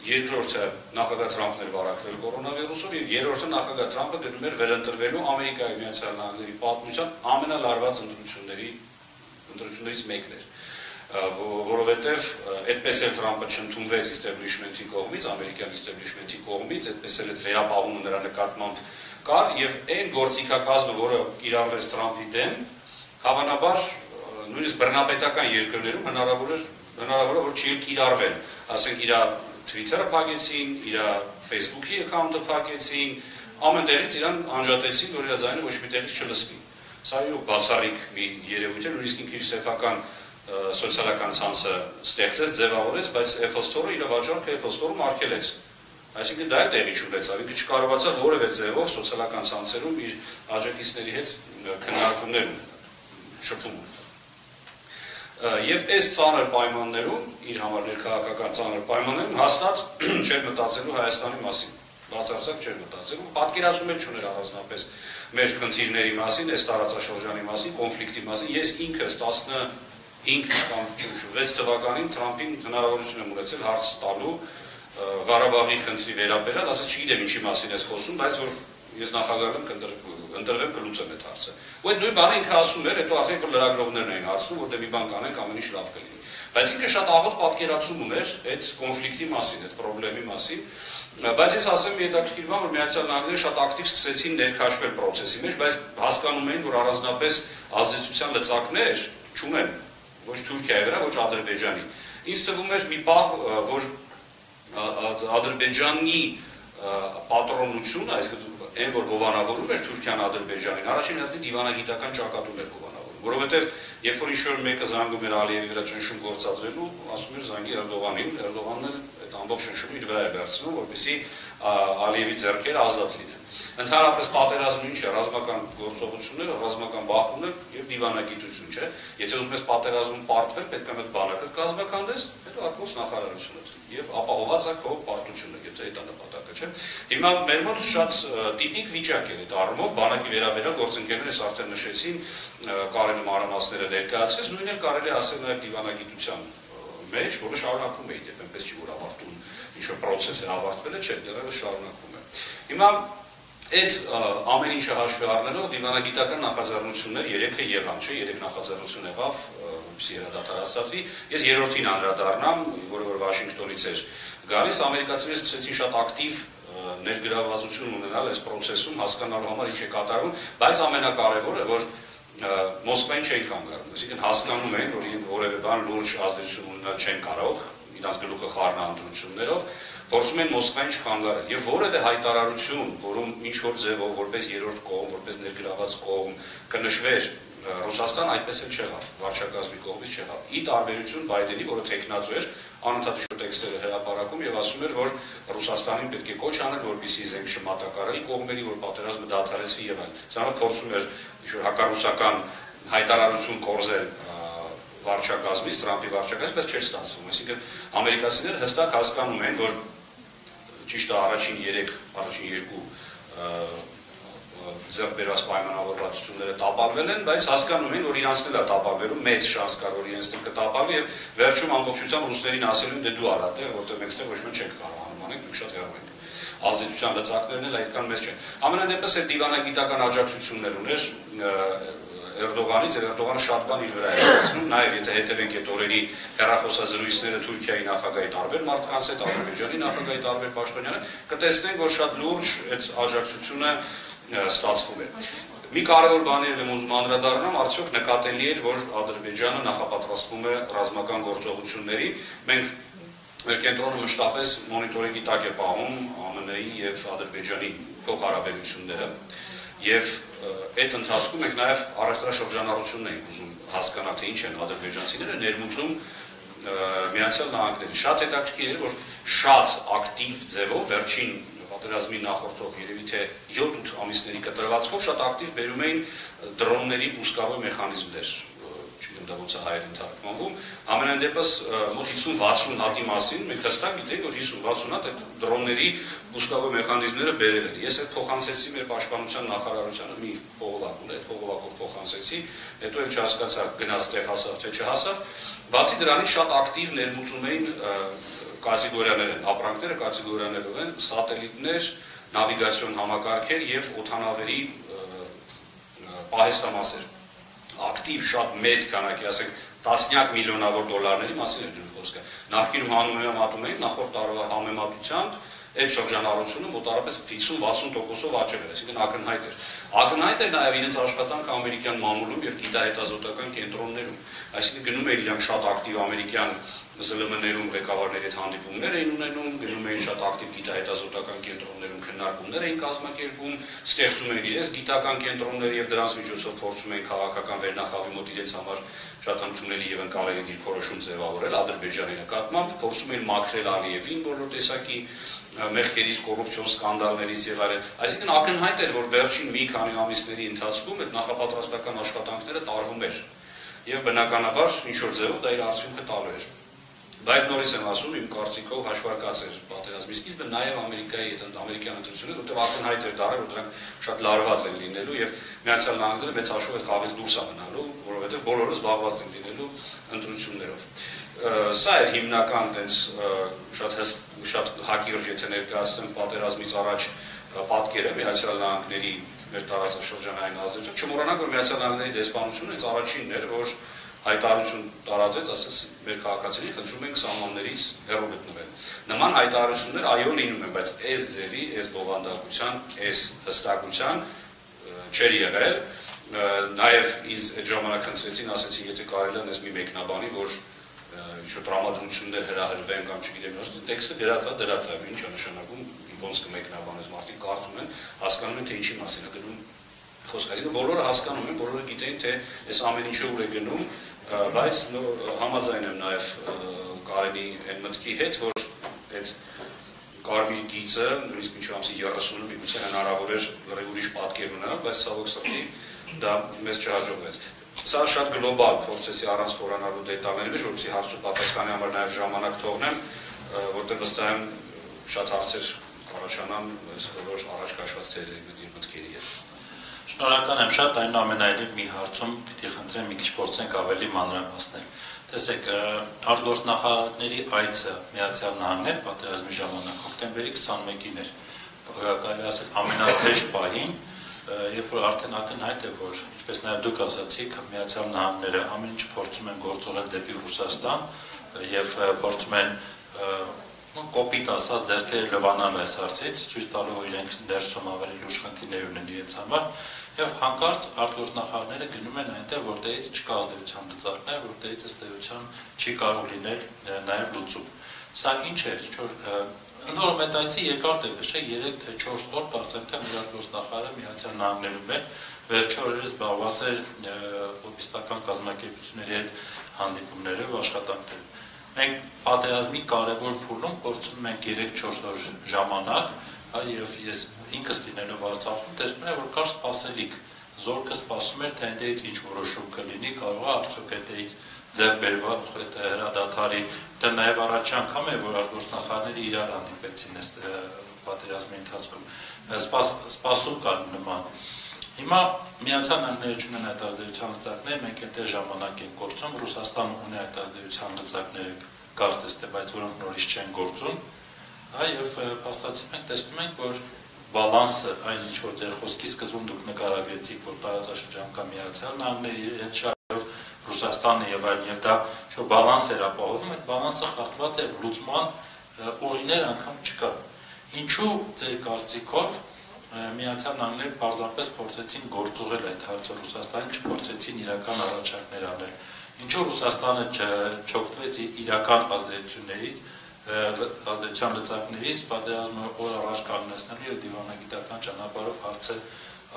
երկրորդը նախագահ Թրամփն էր վարակվել կորոնավիրուսով եւ երրորդը նախագահ Թրամփը գնում էր վերընտրվելու Ամերիկայի Միացյալ Նահանգների պատմության ամենալարված ընտրությունների ընտրություններից մեկն էր որովհետև այդպես էլ Թրամփը չընդունվեց establishment-ի կողմից, ամերիկյան establishment-ի կողմից, այդպես էլ այդ վերապահումը նրա նկատմամբ կար եւ այն գործիքակազմը, որը կիրառվեց Թրամփի դեմ, հավանաբար նույնիսկ բռնապետական երկրներում հնարավոր է հնարավոր է որ չի կիրառվել, ասենք իր Twitter-ը փակեցին, իր Facebook-ի account-ը փակեցին, ամեն տեղից իրան անջատեցին, որ իր ձայնը ոչ մի տեղից չլսվի։ Սա իհ բացառիկ մի երևույթ է, նույնիսկ ինքը իր սեփական սոցիալական ցանցը ստեղծեց, ձևավորեց, բայց Apple Store-ը իր վաճառքը Apple Store-ում արգելեց։ Այսինքն դա էլ տեղի չունեցավ, ինքը չկարողացավ որևէ ձևով սոցիալական ցանցերում իր աջակիցների հետ քննարկումներ շփում եւ այս ցաներ պայմաններում իր համար ներքաղաքական ցաներ պայմաններում հաստատ չէր մտածելու Հայաստանի մասին բացարձակ չէր մտածելու պատկերացում էլ չուներ առանձնապես մեր խնդիրների մասին այս տարածաշրջանի մասին կոնֆլիկտի մասին ես ինքս 15 կամ 6 թվականին Թրամփին հնարավորություն եմ ունեցել հարց տալու Ղարաբաղի խնդրի վերաբերյալ ասես չգիտեմ ինչի մասին ես խոսում բայց որ ես նախագահ եմ կընտրվում ընտրվեմ կլուծեմ այդ հարցը։ Ու այդ նույն բանը ինքը ասում էր, հետո արդեն լրագրողներն էին հարցնում, որ դե մի բան կանենք, ամեն ինչ լավ կլինի։ Բայց ինքը շատ աղոտ պատկերացում ուներ այդ կոնֆլիկտի մասին, այդ խնդրի մասին, բայց ես ասեմ մի հետաքրքիր բան, որ Միացյալ Նահանգները շատ ակտիվ սկսեցին ներքաշվել process-ի մեջ, բայց հասկանում էին, որ առանձնապես ազդեցության լծակներ չունեն ոչ Թուրքիայի վրա, ոչ Ադրբեջանի։ Ինձ թվում էր մի պահ, որ Ադրբեջանի պատրոնությունը, այսինքն այն որ հովանավորում էր Թուրքիան Ադրբեջանին, առաջին հերթին դիվանագիտական ճակատում էր հովանավորում, որովհետև երբ որ ինչ-որ մեկը զանգում էր Ալիևի վրա ճնշում գործադրելու, ասում էր զանգի Էրդողանին, Էրդողանն էլ այդ ամբողջ ճնշումը իր վրա է վերցնում, որպեսզի Ալիևի ձեռքերը ազատ լինեն։ Ընդհանրապես պատերազմը ինչ է, ռազմական գործողությունները, ռազմական բախումներ եւ դիվանագիտություն, չէ։ Եթե ուզում ես պատերազմում պարտվել, պետք է մեծ բանակը կազմակերպես, հետո ակոս նախարարությունը եւ ապահոված է քո պարտությունը, եթե դա նպատակը չէ։ Հիմա մեր մոտ շատ տիպիկ վիճակ է այդ առումով, բանակի վերաբերյալ գործընկերներս արդեն նշեցին, կարելի մանրամասները ներկայացրեց, նույնն էլ կարելի ասել նաեւ դիվանագիտության մեջ, որը շարունակվում է իդեպ, այնպես չի որ ավարտում ինչ-որ process է ավարտվել է, չէ, դեռևս շարունակվում է։ Հիմա Այդ ամեն ինչը հաշվի առնելով դիվանագիտական նախաձեռնություններ 3-ը եղան, չէ, 3 նախաձեռնություն եղավ, որպեսզի հրադադարաստացվի։ Ես երրորդին անդրադառնամ, որը որ Վաշինգտոնից էր գալիս, ամերիկացիները սկսեցին շատ ակտիվ ներգրավվածություն ունենալ այս process-ում հասկանալու համար ինչ է կատարվում, բայց ամենակարևորը որ Մոսկվային չէին կանգառնում, այսինքն հասկանում են, որ որևէ բան լուրջ ազդեցություն ունենալ չեն կարող, իրաց գլուխը խառնանդրություններով, փորձում են Մոսկվային չխանգարել եւ որևէ հայտարարություն, որում ինչ որ ձևով որպես երրորդ կողմ, որպես ներգրաված կողմ կնշվեր Ռուսաստան այդպես էլ չեղավ, վարչակազմի կողմից չեղավ։ Ի տարբերություն Բայդենի, որը տեխնացու էր, անընդհատ իշու տեքստերը հրապարակում եւ ասում էր, որ Ռուսաստանին պետք է կոչ անել, որպեսզի զենք շմատակարարի կողմերի, որ պատերազմը դադարեցվի եւ այլն։ Սա փորձում էր իշու հակառուսական հայտարարություն կորզել վարչակազմից, Տրամփի վարչակազմից, բայց չէր ստացվում։ Այսինքն ամերիկացիները հստակ հասկանում են, որ ճիշտ առաջին 3, առաջին 2 ձեռբերված պայմանավորվածությունները տապալվել են, բայց հասկանում են, որ իրանցն էլ է տապալվելու, մեծ շանս կա, որ իրենց դեպքը տապալվի եւ վերջում ամբողջությամբ ռուսներին ասելու դե դու արա դե, որտեղ մենք ստեղ ոչ մի չենք կարողանում անել, մենք շատ հեռու ենք ազդեցության լծակներն էլ այդքան մեծ չեն։ Ամենադեպս այդ դիվանագիտական աջակցություններ ուներ Էրդողանից, Էրդողանը շատ բան իր վրա է վերցնում, նաեւ եթե հետևենք այդ օրերի հերախոսազրույցները Թուրքիայի նախագահի տարբեր մարդկանց հետ, Ադրբեջանի նախագահի տարբեր պաշտոնյանը, կտեսնենք, որ շատ լուրջ այդ աջակցությունը ստացվում է։ Մի կարևոր բանի եմ ուզում անդրադառնամ, արդյոք նկատելի էր, որ Ադրբեջանը նախապատրաստվում է ռազմական գործողությունների։ Մենք մեր կենտրոնը մշտապես մոնիտորինգի տակ է պահում ԱՄՆ-ի եւ Ադրբեջանի փոխհարաբերությունները եւ այդ ընթացքում մենք նաեւ առևտրաշրջանառությունն ենք ուզում հասկանալ թե ինչ են ադրբեջանցիները ներմուծում Միացյալ Նահանգների։ Շատ հետաքրքիր է, որ շատ ակտիվ ձևով վերջին պատերազմի նախորդող երևի թե 7-8 ամիսների կտրվածքով շատ ակտիվ բերում էին դրոնների պուսկավոր մեխանիզմներ է հայերեն թարգմանվում, ամենայն դեպս մոտ 50-60 հատի մասին մենք հստակ գիտենք, որ 50-60 հատ այդ դրոնների բուսկավոր մեխանիզմները բերել են։ Ես այդ փոխանցեցի մեր պաշտպանության նախարարությանը մի փողովակ ունի, այդ փողովակով փոխանցեցի, հետո էլ չհասկացա գնաց տեղ հասավ թե չհասավ։ Բացի դրանից շատ ակտիվ ներմուծում էին կազիգորյաներ են, ապրանքները կազիգորյաներով են, սատելիտներ, նավիգացիոն համակարգեր եւ օթանավերի պահեստամասեր ակտիվ շատ մեծ քանակի, ասենք տասնյակ միլիոնավոր դոլարների մասին է դուրս խոսքը։ Նախկինում համեմատում էին նախորդ տարվա համեմատությամբ այդ շրջանառությունը մոտարապես 50-60%-ով աճել էր, այսինքն ակնհայտ էր։ Ակնհայտ էր նաև իրենց աշխատանքը ամերիկյան մամուլում եւ գիտահետազոտական կենտրոններում։ Այսինքն գնում էր իրանք շատ ակտիվ ամերիկյան ԶԼՄ-ներում ղեկավարների հետ հանդիպումներ էին ունենում, գնում էին շատ ակտիվ գիտահետազոտական կենտրոններում քննարկումներ էին կազմակերպում, ստեղծում էին իրենց գիտական կենտրոններ եւ դրանց միջոցով փորձում էին քաղաքական վերնախավի մոտ իրենց համար շատ ընդունելի եւ ընկալելի դիրքորոշում ձևավորել Ադրբեջանի նկատմամբ, փորձում էին մաքրել Ալիևին բոլոր տեսակի մեղքերից, կոռուպցիոն սկանդալներից եւ այլն։ Այսինքն ակնհայտ էր, որ վերջին մի քանի ամիսների ընթացքում այդ նախապատրաստական աշխատանքները տարվում էր եւ բնականաբար ինչ որ ձևով դա իր արդյունքը տալու էր։ Բայց նորից եմ ասում, իմ կարծիքով հաշվարկած էր պատերազմի սկիզբը նաև Ամերիկայի հետ ամերիկյան ընտրությունը, որտեղ ակնհայտ էր դարել, որ դրանք շատ լարված են լինելու եւ Միացյալ Նահանգները մեծ հաշվով այդ խաղից դուրս է մնալու, որովհետեւ բոլորը զբաղված են լինելու ընտրություններով։ Սա էր հիմնական տենց շատ շատ հակիրճ եթե ներկայացնեմ պատերազմից առաջ պատկերը Միացյալ Նահանգների մեր տարածաշրջանային ազդեցություն։ Չմոռանանք, որ Միացյալ Նահանգների դեսպանությունը այս առաջինն էր, որ հայտարարություն տարածեց, ասես մեր քաղաքացիներին խնդրում ենք սահմաններից հեռու գտնվել։ Նման հայտարարություններ այո լինում են, բայց այս ձևի, այս բովանդակության, այս հստակության չեր եղել։ Նաև ինձ այդ ժամանակ խնդրեցին, ասեցին, եթե կարելի է մի մեկնաբանի, որ ինչ-որ տրամադրություններ հրահրվեն կամ չգիտեմ, ոնց տեքստը գրած է, դրած է, ինչ է նշանակում, ոնց կմեկնաբանես, մարդիկ կարծում են, հասկանում են, թե ինչի մասին է գնում խոսքը։ Այսինքն բոլորը հասկանում են, բոլորը գիտեն, թե այս ամեն ինչը ուր է գնում, բայց համաձայն եմ նաև կարելի այն մտքի հետ, որ այդ կարմիր գիծը նույնիսկ մինչև ամսի 30-ը միգուցե հնարավոր էր լրիվ ուրիշ պատկեր ունենալ, բայց ցավոք սրտի դա մեզ չհաջողվեց։ Սա շատ գլոբալ փորձեցի առանց խորանալու դետալների մեջ, որովհետեւ հարցու պատասխանի համար նաև ժամանակ թողնեմ, որտեղ վստահ եմ շատ հարցեր առաջանան այս բոլոր առաջ քաշված թեզերի մտքերի հետ։ Շնորհակալ եմ շատ, այնուամենայնիվ մի հարցում պիտի խնդրեմ մի քիչ փորձենք ավելի մանրամասնել։ Տեսեք, արտգործնախարարների այցը Միացյալ Նահանգներ պատերազմի ժամանակ հոկտեմբերի 21-ին էր։ Կարելի ասել ամենաթեժ պահին, երբ որ արդեն ակնհայտ է, որ ինչպես նաև դուք ասացիք, Միացյալ Նահանգները ամեն ինչ փորձում են գործողել դեպի Ռուսաստան եւ փորձում են կոպիտ ասած ձերքերը լվանալ այս հարցից, ցույց տալու որ իրենք ներսում ավելի լուրջ խնդիրներ ունեն իրենց համար եւ հանկարծ արտգործնախարարները գնում են այնտեղ, որտեղից չկա ազդեցության դծակներ, որտեղից ըստ էության չի կարող լինել նաեւ լուծում։ Սա ինչ է, որ ընդորում այդ այցի երկար տևեց, չէ, 3 թե 4 օր կարծեմ թե արտգործնախարարը Միացյալ Նահանգներում էր, վերջի օրերս զբաղված էր լոբիստական կազմակերպությունների հետ հանդիպումներով, աշխատանքներով Մենք պատերազմի կարևոր փուլում կորցնում ենք 3-4 օր ժամանակ, հա, եւ ես ինքս դինելով Արցախում տեսնում եմ, որ կար սпасելիք։ Զորքը սпасում էր, թե այնտեղից ինչ որոշում կլինի, կարող է արդյոք ձեր բերված հրադադարի դա նաև առաջ անգամ է որ արտգործնախարարները իրար հանդիպեցին այս պատերազմի ընթացքում սպասում կար նման հիմա միացան ներչունեն այդ ազդեցության ծակները մենք այդ ժամանակ են կորցում ռուսաստանը ունի այդ ազդեցության ծակները կարծես թե, բայց որոնք նորից չեն գործում։ Հա եւ փաստացի մենք տեսնում ենք, որ բալանսը, այն ինչ որ ձեր խոսքի սկզբում դուք նկարագրեցիք, որ տարածաշրջան կա Միացյալ Նահանգների հետ շարժով Ռուսաստանը եւ այլն եւ դա շո բալանս էր ապահովում, այդ բալանսը խախտված է լուծման օրիներ անգամ չկա։ Ինչու ձեր կարծիքով Միացյալ Նահանգները պարզապես փորձեցին գործուղել այդ հարցը Ռուսաստանը, չփորձեցին իրական առաջարկներ անել։ Ինչու Ռուսաստանը չօգտվեց իրական ազդեցություններից, ազդեցության լծակներից, պատերազմը օր առաջ կանգնեցնելու եւ դիվանագիտական ճանապարհով հարցը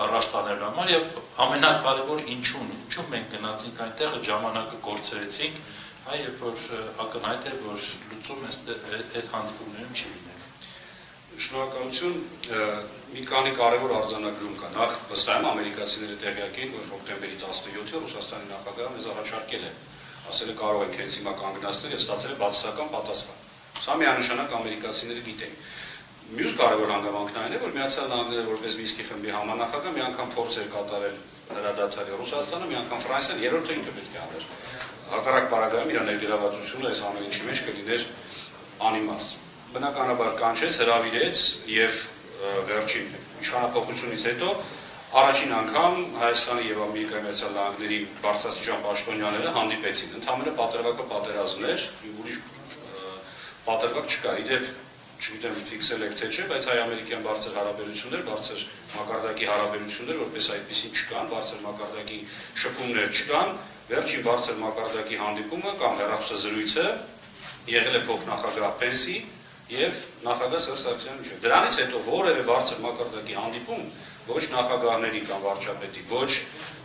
առաջ տանելու համար եւ ամենակարևոր ինչու՞ն, ինչու մենք գնացինք այնտեղ ժամանակը կորցրեցինք, հա երբ որ ակնհայտ է որ լուծում այս հանդիպումներում չի լինի Շնորհակալություն։ Մի քանի կարևոր արձանագրում կա։ Նախ վստահ եմ ամերիկացիները տեղյակ են, որ հոկտեմբերի 17-ը Ռուսաստանի նախագահը մեզ առաջարկել է, ասել է կարող ենք հենց հիմա կանգնացնել եւ ստացել է բացասական պատասխան։ Սա միանշանակ ամերիկացիները գիտեն։ Մյուս կարևոր հանգամանքն այն է, որ Միացյալ Նահանգները որպես Միսկի խմբի համանախագահ մի անգամ փորձ էր կատարել հրադադարի Ռուսաստանը, մի անգամ Ֆրանսիան, երրորդը ինքը պետք է աներ։ Հակառակ բարագայում իր ներգրավվածությունը այս ամեն ինչի մեջ կլիներ անիմաստ բնականաբար կանչեց, հրավիրեց եւ վերջին իշխանապողությունից հետո առաջին անգամ Հայաստանի եւ Ամերիկայի Միացյալ Նահանգների բարձրաստիճան պաշտոնյաները հանդիպեցին։ Ընդհանրապես պատերվակը պատերազմներ, ուրիշ պատերվակ չկա։ Իդեպ չգիտեմ ֆիքսել եք թե չէ, բայց հայ-ամերիկյան բարձր հարաբերություններ, բարձր մակարդակի հարաբերություններ, որպես այդպեսին չկան, բարձր մակարդակի շփումներ չկան, վերջին բարձր մակարդակի հանդիպումը կամ հերախոսազրույցը եղել է փոխնախագահ Պենսի եւ նախագահ Սերժ Սարգսյանի միջեւ։ Դրանից հետո որևէ բարձր մակարդակի հանդիպում ոչ նախագահների կամ վարչապետի, ոչ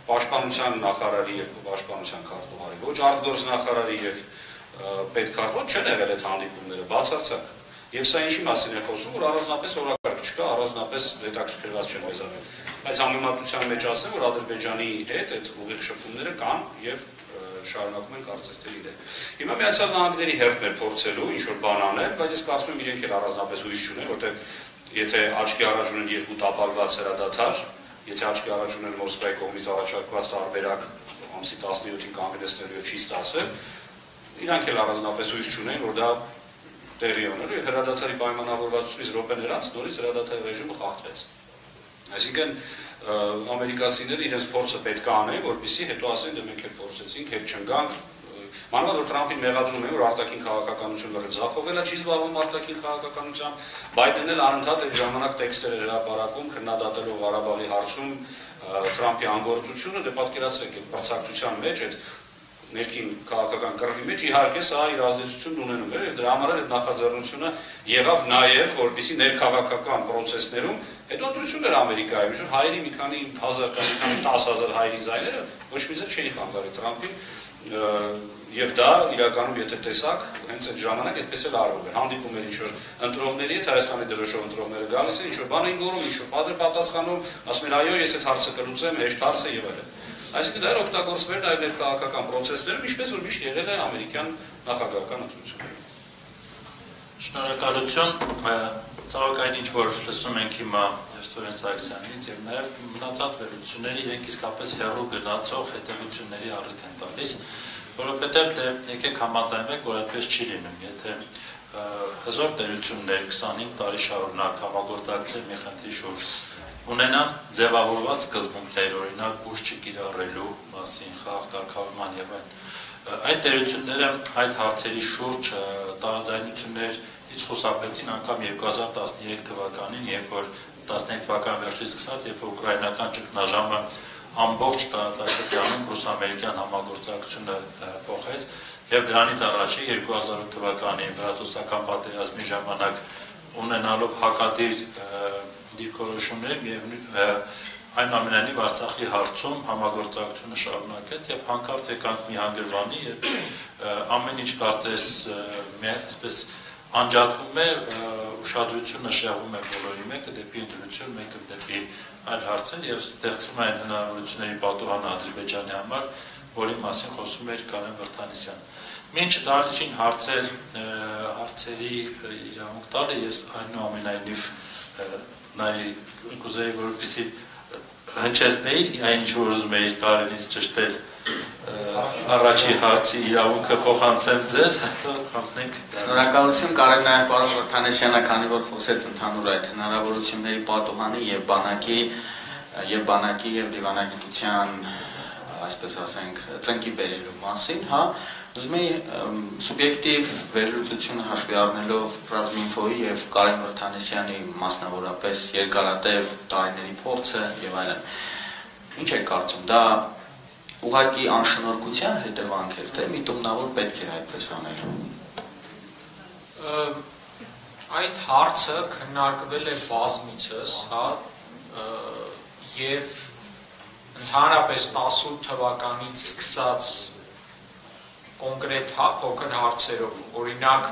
պաշտպանության նախարարի եւ պաշտպանության քարտուղարի, ոչ արտգործ նախարարի եւ պետքարտուղար չեն եղել այդ հանդիպումները բացարձակ։ Եվ սա ինչի մասին է խոսում, որ առանձնապես օրակարգ չկա, առանձնապես հետաքրքրված չեն մեզանից։ Բայց համեմատության մեջ ասեմ, որ Ադրբեջանի հետ այդ ուղիղ շփումները կան եւ շարունակում են կարծես թե իրեն։ Հիմա Միացյալ Նահանգների հերթն է փորձելու ինչ որ բան անել, բայց ես կարծում եմ իրենք էլ առանձնապես հույս չունեն, որտեղ եթե աչքի առաջ ունեն երկու տապալված հրադադար, եթե աչքի առաջ ունեն Մոսկվայի կողմից առաջարկված տարբերակ ամսի 17-ին կանգնեցնելու չի ստացվել, իրանք էլ առանձնապես հույս չունեն, որ դա տեղի ունենալու եւ հրադադարի պայմանավորվածությունից րոպեներ անց նորից հրադադարի ռեժիմը խախտվեց։ Այսինքն ամերիկացիները իրենց փորձը պետք է անեն, որպեսզի հետո ասեն դե մենք էլ փորձեցինք, հետ չընկանք։ Մանավանդ որ Թրամփին մեղադրում են, որ արտաքին քաղաքականությունը է, չի զբաղվում արտաքին քաղաքականությամբ, Բայդենն էլ անընդհատ այդ ժամանակ տեքստեր էր հրապարակում քննադատելով Ղարաբաղի հարցում Թրամփի անգործությունը, դե պատկերացրեք այդ բացակցության մեջ այդ ներքին քաղաքական կռվի մեջ իհարկե սա իր ազդեցությունն ունենում է եւ դրա համար այդ նախաձեռնությունը եղավ նաեւ որպիսի ներքաղաքական process-ներում հետո դրություններ Ամերիկայում շուտ հայերի մի քանի հազար կամ մի քանի 10000 հայերի զայները ոչ մի ձև չէին խանգարի Թրամփին Եվ դա իրականում եթե տեսակ, հենց այդ ժամանակ այդպես էլ արվում էր։ Հանդիպում էր ինչ-որ ընտրողների հետ Հայաստանի դրոշով ընտրողները գալիս են, ինչ-որ բան են գորում, ինչ-որ բան պատասխանում, ասում են այո, ես այդ հարցը կլուծեմ, հեշտ հարց է եւ այլն։ Այսինքն դա օգտագործվել նաև ներքաղաքական process-ներում, ինչպես որ միշտ եղել է ամերիկյան նախագահական ընտրություններում։ Շնորհակալություն։ Ցավոք այդ ինչ որ լսում ենք հիմա Սուրեն Սարգսյանից եւ նաեւ մնացած վերլուծությունների իրենք իսկապես հերո գնացող հետևությունների առիթ են տալիս, որովհետեւ դե եկեք համաձայնենք, որ այդպես չի լինում, եթե հզոր տերություններ 25 տարի շարունակ համագործակցել մի խնդրի շուրջ ունենան ձևավորված սկզբունքներ, օրինակ ուժ չկիրառելու մասին, խաղ կարգավորման եւ այլն այդ տերությունները այդ հարցերի շուրջ տարաձայնություններ ից խուսափեցին անգամ 2013 թվականին, երբ որ 13 թվական վերջից սկսած, երբ որ ուկրաինական ճգնաժամը ամբողջ տարածաշրջանում ռուս-ամերիկյան համագործակցությունը փոխեց եւ դրանից առաջի 2008 թվականի վրացոսական պատերազմի ժամանակ ունենալով հակադիր դիրքորոշումներ եւ այնուամենայնիվ Արցախի հարցում համագործակցությունը շարունակեց եւ հանկարծ եկանք մի հանգրվանի եւ ամեն ինչ կարծես այսպես անջատվում է ուշադրությունը շեղվում է բոլորի մեկը դեպի ընդունություն, մեկը դեպի այլ հարցեր եւ ստեղծվում այն հնարավորությունների պատուհանը Ադրբեջանի համար, որի մասին խոսում էր Կարեն Վրթանիսյանը։ Մինչ դարձին հարցեր հարցերի իրավունք տալը ես այնուամենայնիվ նայ կուզեի որպեսի հնչեցնեի այն ինչ որ ուզում էի Կարենից ճշտել առաջի հարցի իրավունքը փոխանցեմ ձեզ, հետո հասնենք Շնորհակալություն Կարեն նաև պարոն Վրթանեսյանը, քանի որ խոսեց ընդհանուր այդ հնարավորությունների պատուհանի եւ բանակի եւ բանակի եւ դիվանագիտության այսպես ասենք ծնկի բերելու մասին, հա, ուզում եի սուբյեկտիվ վերլուծությունը հաշվի առնելով Ռազմինֆոյի եւ Կարեն Վրթանեսյանի մասնավորապես երկարատև տարիների փորձը եւ այլն։ Ինչ եք կարծում, դա ուղակի անշնորհքության հետևանք էր, թե միտումնավոր պետք էր այդպես անել։ Այդ հարցը քննարկվել է բազմիցս, հա, եւ ընդհանրապես 18 թվականից սկսած կոնկրետ հա փոքր հարցերով, օրինակ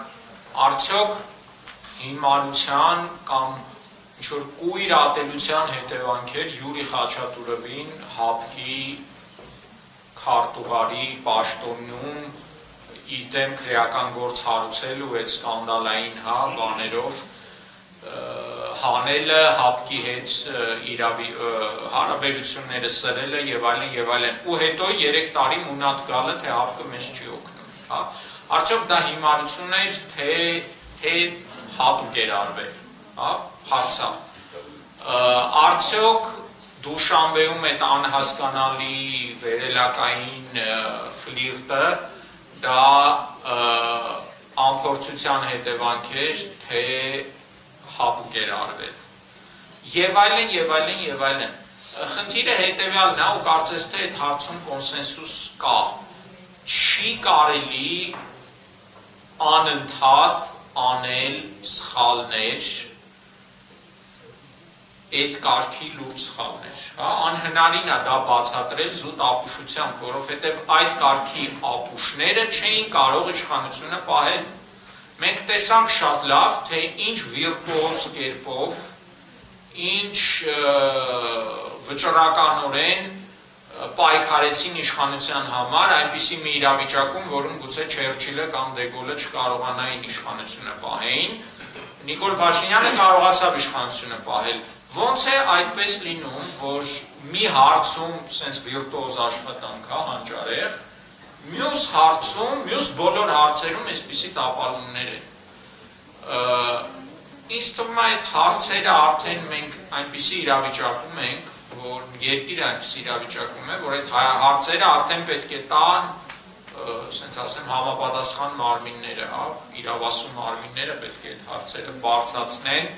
արդյոք հիմարության կամ ինչ որ կույր ատելության հետևանքեր Յուրի Խաչատուրովին հապկի քարտուղարի պաշտոնում իր դեմ քրեական գործ հարուցելու այդ սկանդալային հա բաներով հանելը հապկի հետ իրավի հարաբերությունները սրելը եւ այլն եւ այլն ու հետո 3 տարի մունատ գալը թե հապկը մեզ չի օգնում հա արդյոք դա հիմարություն էր թե թե հապկ էր արվել հա հարցա արդյոք Դուշանբեում այդ անհասկանալի վերելակային ֆլիրտը դա անփորձության հետևանք էր, թե հապուկ էր արվել։ Եվ այլն, եւ այլն, եւ այլն։ Խնդիրը հետեւյալն է, ու կարծես թե այդ հարցում կոնսենսուս կա։ Չի կարելի անընդհատ անել սխալներ այդ կարգի լուրջ սխալներ, հա, անհնարին է դա բացատրել զուտ ապուշությամբ, որովհետև այդ կարգի ապուշները չէին կարող իշխանությունը պահել։ Մենք տեսանք շատ լավ, թե ինչ վիրտուոզ կերպով, ինչ վճռականորեն պայքարեցին իշխանության համար այնպիսի մի իրավիճակում, որում գուցե Չերչիլը կամ Դեգոլը չկարողանային իշխանությունը պահեին, Նիկոլ Փաշինյանը կարողացավ իշխանությունը պահել Ոնց է այդպես լինում, որ մի հարցում սենց վիրտուոզ աշխատանք հա հանճարեղ, մյուս հարցում, մյուս բոլոր հարցերում այսպիսի տապալումներ են։ Ինձ թվում է այդ հարցերը արդեն մենք այնպիսի իրավիճակում ենք, որ երկիրը այնպիսի իրավիճակում է, որ այդ հարցերը արդեն պետք է տան սենց ասեմ համապատասխան մարմինները, հա, իրավասու մարմինները պետք է այդ հարցերը բարձրացնեն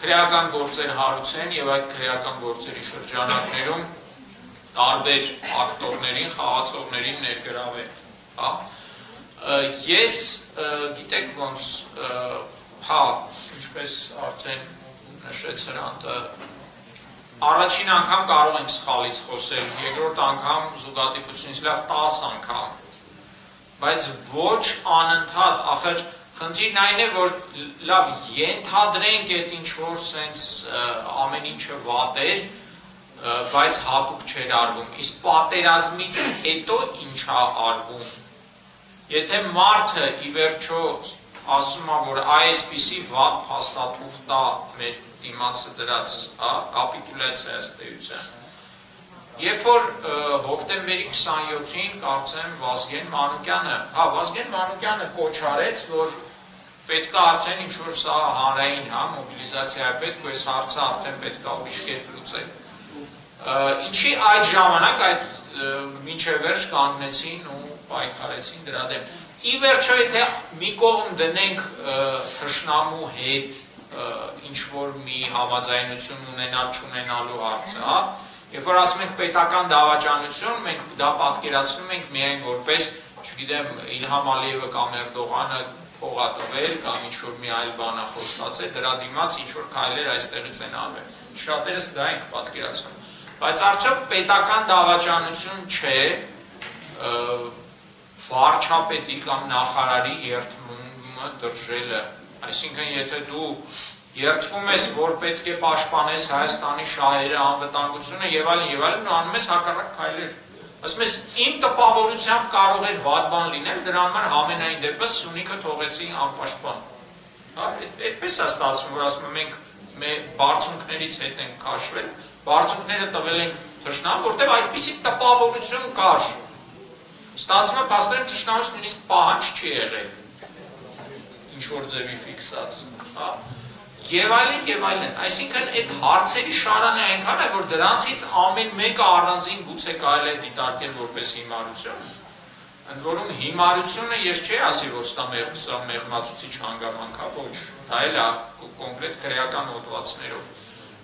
քրեական գործեր հարուցեն եւ այդ քրեական գործերի շրջանակներում տարբեր ակտորներին, խաղացողներին ներգրավեն, հա։ Ես գիտեք ոնց հա, ինչպես արդեն նշեց հրանտը առաջին անգամ կարող ենք սխալից խոսել, երկրորդ անգամ զուգադիպությունից լավ 10 անգամ։ Բայց ոչ անընդհատ, ախր խնդիրն այն է, որ լավ ենթադրենք այդ ինչ որ սենց ամեն ինչը վատ էր, բայց հատուկ չէր արվում։ Իսկ պատերազմից հետո ինչ է արվում։ Եթե մարդը ի վերջո ասում է, որ այսպիսի վատ փաստաթուղթ տա մեր դիմացը դրած, հա, կապիտուլյացիա ըստ էության։ Երբ որ հոկտեմբերի 27-ին կարծեմ Վազգեն Մանուկյանը, հա, Վազգեն Մանուկյանը կոչ արեց, որ պետք է արդեն ինչ որ սա հանրային, հա, մոբիլիզացիա է պետք, ու այս հարցը արդեն պետք է ուրիշ կերպ լուծել։ Ինչի այդ ժամանակ այդ մինչև վերջ կանգնեցին ու պայքարեցին դրա դեմ։ Ի վերջո եթե մի կողմ դնենք թշնամու հետ ինչ որ մի համաձայնություն ունենալ չունենալու հարցը, հա։ Երբ որ ասում ենք պետական դավաճանություն, մենք դա պատկերացնում ենք միայն որպես, չգիտեմ, Իլհամ Ալիևը կամ Էրդողանը փողա տվել կամ ինչ որ մի այլ բան է խոստացել, դրա դիմաց ինչ որ քայլեր այստեղից են արվել։ Շատերս դա ենք պատկերացնում։ Բայց արդյոք պետական դավաճանություն չէ վարչապետի կամ նախարարի երթմունքը դրժելը Այսինքն, եթե դու երթվում ես, որ պետք է պաշտպանես Հայաստանի շահերը, անվտանգությունը եւ այլն եւ այլն, ու անում ես հակառակ քայլեր։ Ասում ես, իմ տպավորությամբ կարող էր վատ բան լինել, դրա համար ամենայն դեպս Սյունիքը թողեցի անպաշտպան։ Հա, այդպես է ստացվում, որ ասում եմ, մենք մեր բարձունքներից հետ ենք քաշվել, բարձունքները տվել ենք թշնամ, որտեղ այդպիսի տպավորություն կար։ Ստացվում է, փաստորեն թշնամուց նույնիսկ պահանջ չի եղել ինչ որ ձևի ֆիքսած, հա։ Եվ այլն եւ այլն։ Այսինքն այդ հարցերի շարանը այնքան է, որ դրանցից ամեն մեկը առանձին գուցե կարելի է դիտարկել որպես հիմարություն։ Ընդ որում հիմարությունը ես չի ասի, որ սա մեղմացուցիչ հանգամանք է, ոչ։ Դա էլ է կոնկրետ քրեական հոդվածներով։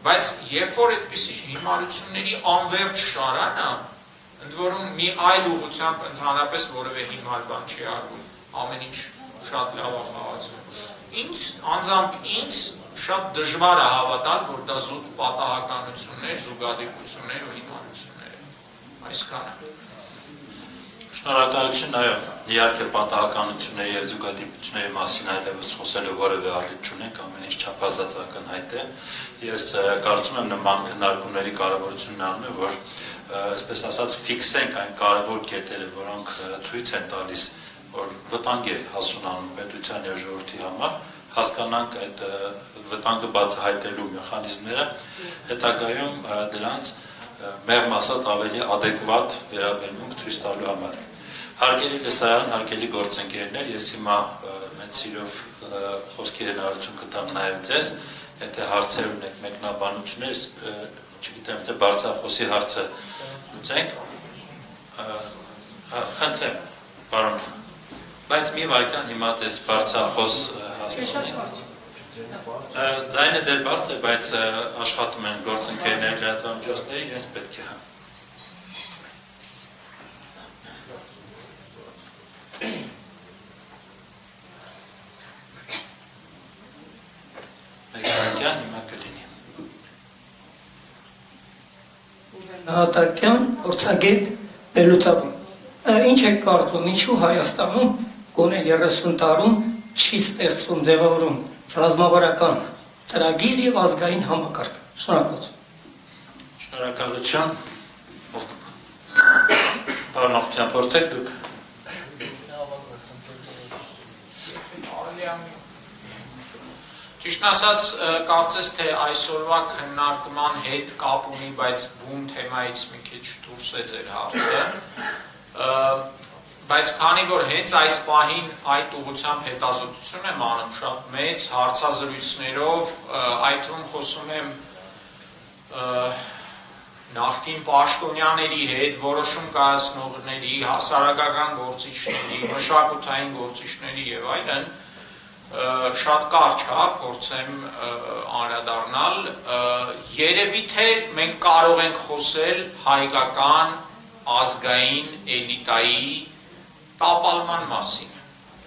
Բայց երբ որ այդպիսի հիմարությունների անverջ շարանը, ընդ որում մի այլ ուղությամբ ընդհանրապես որևէ հիմար բան չի արվում, ամեն ինչ շատ լավ է խաղացվում։ Ինձ անձամբ ինձ շատ դժվար է հավատալ, որ դա զուտ պատահականություններ, զուգադիպություններ ու հիմարություններ են։ Այսքանը։ Շնորհակալություն, այո, իհարկե պատահականությունների եւ զուգադիպությունների մասին այլևս խոսելու որևէ առիթ չունենք, ամեն ինչ չափազած ակնհայտ է։ Ես կարծում եմ նման քննարկումների կարևորությունն առնում է, որ այսպես ասած ֆիքսենք այն կարևոր կետերը, որոնք ցույց են տալիս որ վտանգ է հասունանում պետության եւ ժողովրդի համար, հասկանանք այդ վտանգը բացահայտելու մեխանիզմները, հետագայում դրանց մեղմ ասած ավելի adekvat վերաբերմունք ցույց տալու համար։ Հարգելի լսարան, հարգելի գործընկերներ, ես հիմա մեծ սիրով խոսքի հնարավորություն կտամ նաև ձեզ, եթե հարցեր ունեք, մեկնաբանություններ, չգիտեմ, թե բարձրախոսի հարցը լուծենք։ Խնդրեմ, պարոն Բայց մի վարքան հիմա ձեզ բարձրախոս հասցնի։ Ձայնը ձեր բարձր է, բայց աշխատում են գործընկերներ լրատվամիջոցների, իրենց պետք է հա։ Մեգարակյան հիմա կլինի։ Նահատակյան, փորձագետ, վերլուծաբան։ Ինչ եք կարծում, ինչու Հայաստանում գոնե 30 տարում չի ստեղծվում ձևավորում ռազմավարական ծրագիր եւ ազգային համակարգ։ Շնորհակալություն։ Շնորհակալություն։ Պարոն Ողջյան, փորձեք դուք։ Ճիշտ ասած, կարծես թե այսօրվա քննարկման հետ կապ ունի, բայց բուն թեմայից մի քիչ դուրս է ձեր հարցը բայց քանի որ հենց այս պահին այդ ուղությամբ հետազոտություն եմ անում շատ մեծ հարցազրույցներով, այդ թվում խոսում եմ նախկին պաշտոնյաների հետ, որոշում կայացնողների, հասարակական գործիչների, մշակութային գործիչների եւ այլն, շատ կարճ հա փորձեմ անդրադառնալ. Երևի թե մենք կարող ենք խոսել հայկական ազգային էլիտայի տապալման մասին։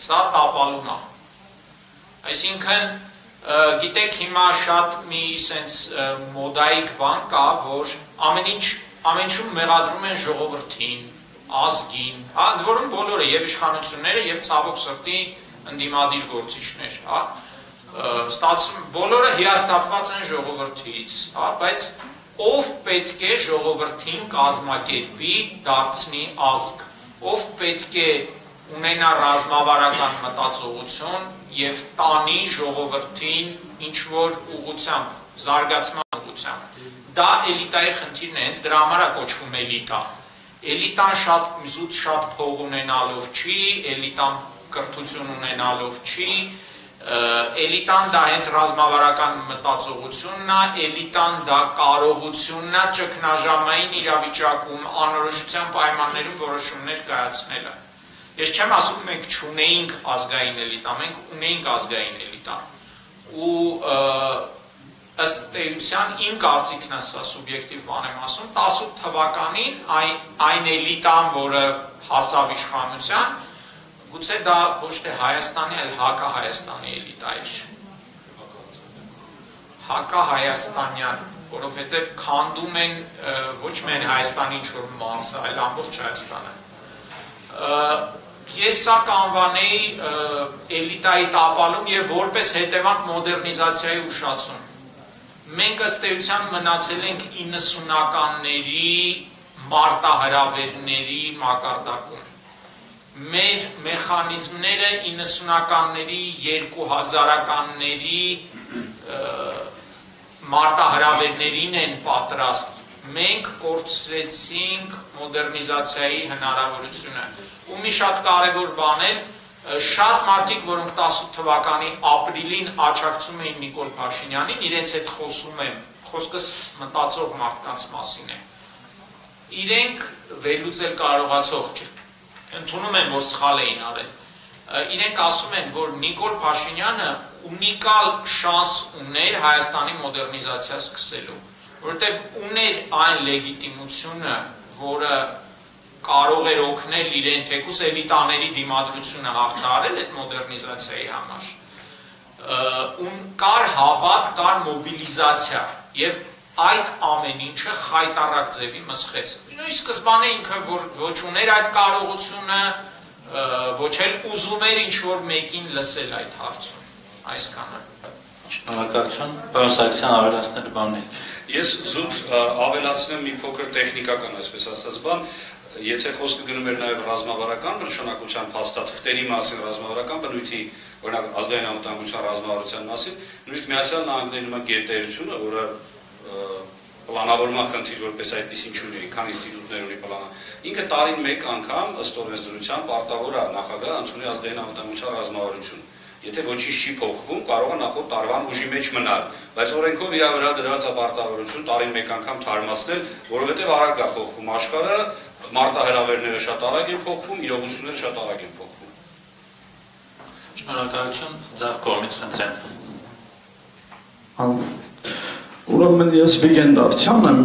Սա տապալում է։ Այսինքն Գիտեք, հիմա շատ մի sense մոդայիկ բան կա, որ ամեն ինչ ամեն ինչում մեղադրում են ժողովրդին, ազգին, հա, որում բոլորը եւ իշխանությունները եւ ցավոք սրտի ընդդիմադիր գործիչներ, հա, ստացվում բոլորը հիաստապված են ժողովրդից, հա, բայց ով պետք է ժողովրդին կազմակերպի, դարձնի ազգ, ով պետք է ունենա ռազմավարական մտածողություն եւ տանի ժողովրդին ինչ որ ուղությամբ, զարգացման ուղությամբ։ Դա էլիտայի խնդիրն է, հենց դրա համար է կոչվում էլիտա։ Էլիտան շատ զուտ շատ փող ունենալով չի, էլիտան կրթություն ունենալով չի, էլիտան դա հենց ռազմավարական մտածողությունն է, էլիտան դա կարողությունն է ճգնաժամային իրավիճակում անորոշության պայմաններում որոշումներ կայացնելը։ Ես չեմ ասում մենք չունեինք ազգային էլիտա, մենք ունեինք ազգային էլիտա։ Ու ըստ էության իմ կարծիքն է սա սուբյեկտիվ բան եմ ասում 18 թվականին այն այն էլիտան, որը հասավ իշխանության, գուցե դա ոչ թե Հայաստանի, այլ հակա-հայաստանի էլիտա էր։ Հակա-հայաստանյան, որովհետև քանդում են ոչ միայն Հայաստանի ինչ-որ մասը, այլ ամբողջ Հայաստանը ես սա կանվանեի էլիտայի տապալում եւ որպես հետևանք մոդեռնիզացիայի ուշացում։ Մենք ըստ էության մնացել ենք 90-ականների մարտահրավերների մակարդակում։ Մեր մեխանիզմները 90-ականների 2000-ականների մարտահրավերներին են պատրաստ մենք կորցրեցինք մոդեռնիզացիայի հնարավորությունը ու մի շատ կարևոր բան է շատ մարդիկ, որոնք 18 թվականի ապրիլին աչակցում էին Նիկոլ Փաշինյանին, իրենց հետ խոսում եմ, խոսքս մտածող մարդկանց մասին է։ Իրենք վերլուծել կարողացող չէ։ Ընդունում են, որ սխալ էին արել։ Իրենք ասում են, որ Նիկոլ Փաշինյանը ունիկալ շանս ուներ Հայաստանի մոդեռնիզացիա սկսելու, որովհետև ուներ այն լեգիտիմությունը, որը կարող էր օգնել իրեն թեկուս էլիտաների դիմադրությունը հաղթահարել այդ մոդեռնիզացիայի համար։ Ուն կար հավատ, կար մոբիլիզացիա եւ այդ ամեն ինչը խայտարակ ձևի մսխեց։ Նույն սկզբանե ինքը որ ոչ ուներ այդ կարողությունը, ոչ էլ ուզում էր ինչ որ մեկին լսել այդ հարցում։ Այսքանը։ Շնորհակալություն։ Պարոն Սարգսյան ավելացնել բաններ։ Ես զուտ ավելացնեմ մի փոքր տեխնիկական, այսպես ասած, բան եթե խոսքը գնում էր նաև ռազմավարական նշանակության փաստաթղթերի մասին, ռազմավարական բնույթի, օրինակ ազգային անվտանգության ռազմավարության մասին, նույնիսկ Միացյալ Նահանգների նման գերտերությունը, որը պլանավորման խնդիր որպես այդպես ինչ ունի, քան ինստիտուտներ ունի պլանա։ Ինքը տարին մեկ անգամ ըստ օրենսդրության պարտավոր է նախագահը ընդունի ազգային անվտանգության ռազմավարություն։ Եթե ոչինչ չի փոխվում, կարող է նախորդ տարվան ուժի մեջ մնալ, բայց օրենքով իր վրա դրած է պարտավորություն տարին մեկ անգամ թարմացնել, որովհետև արագ է փոխվում աշխարհը, մարտահրավերները շատ արագ են փոխվում, իրողությունները շատ արագ են փոխվում։ Շնորհակալություն, ձեր կողմից խնդրեմ։ Ուրեմն ես Վիգեն Դավթյան եմ,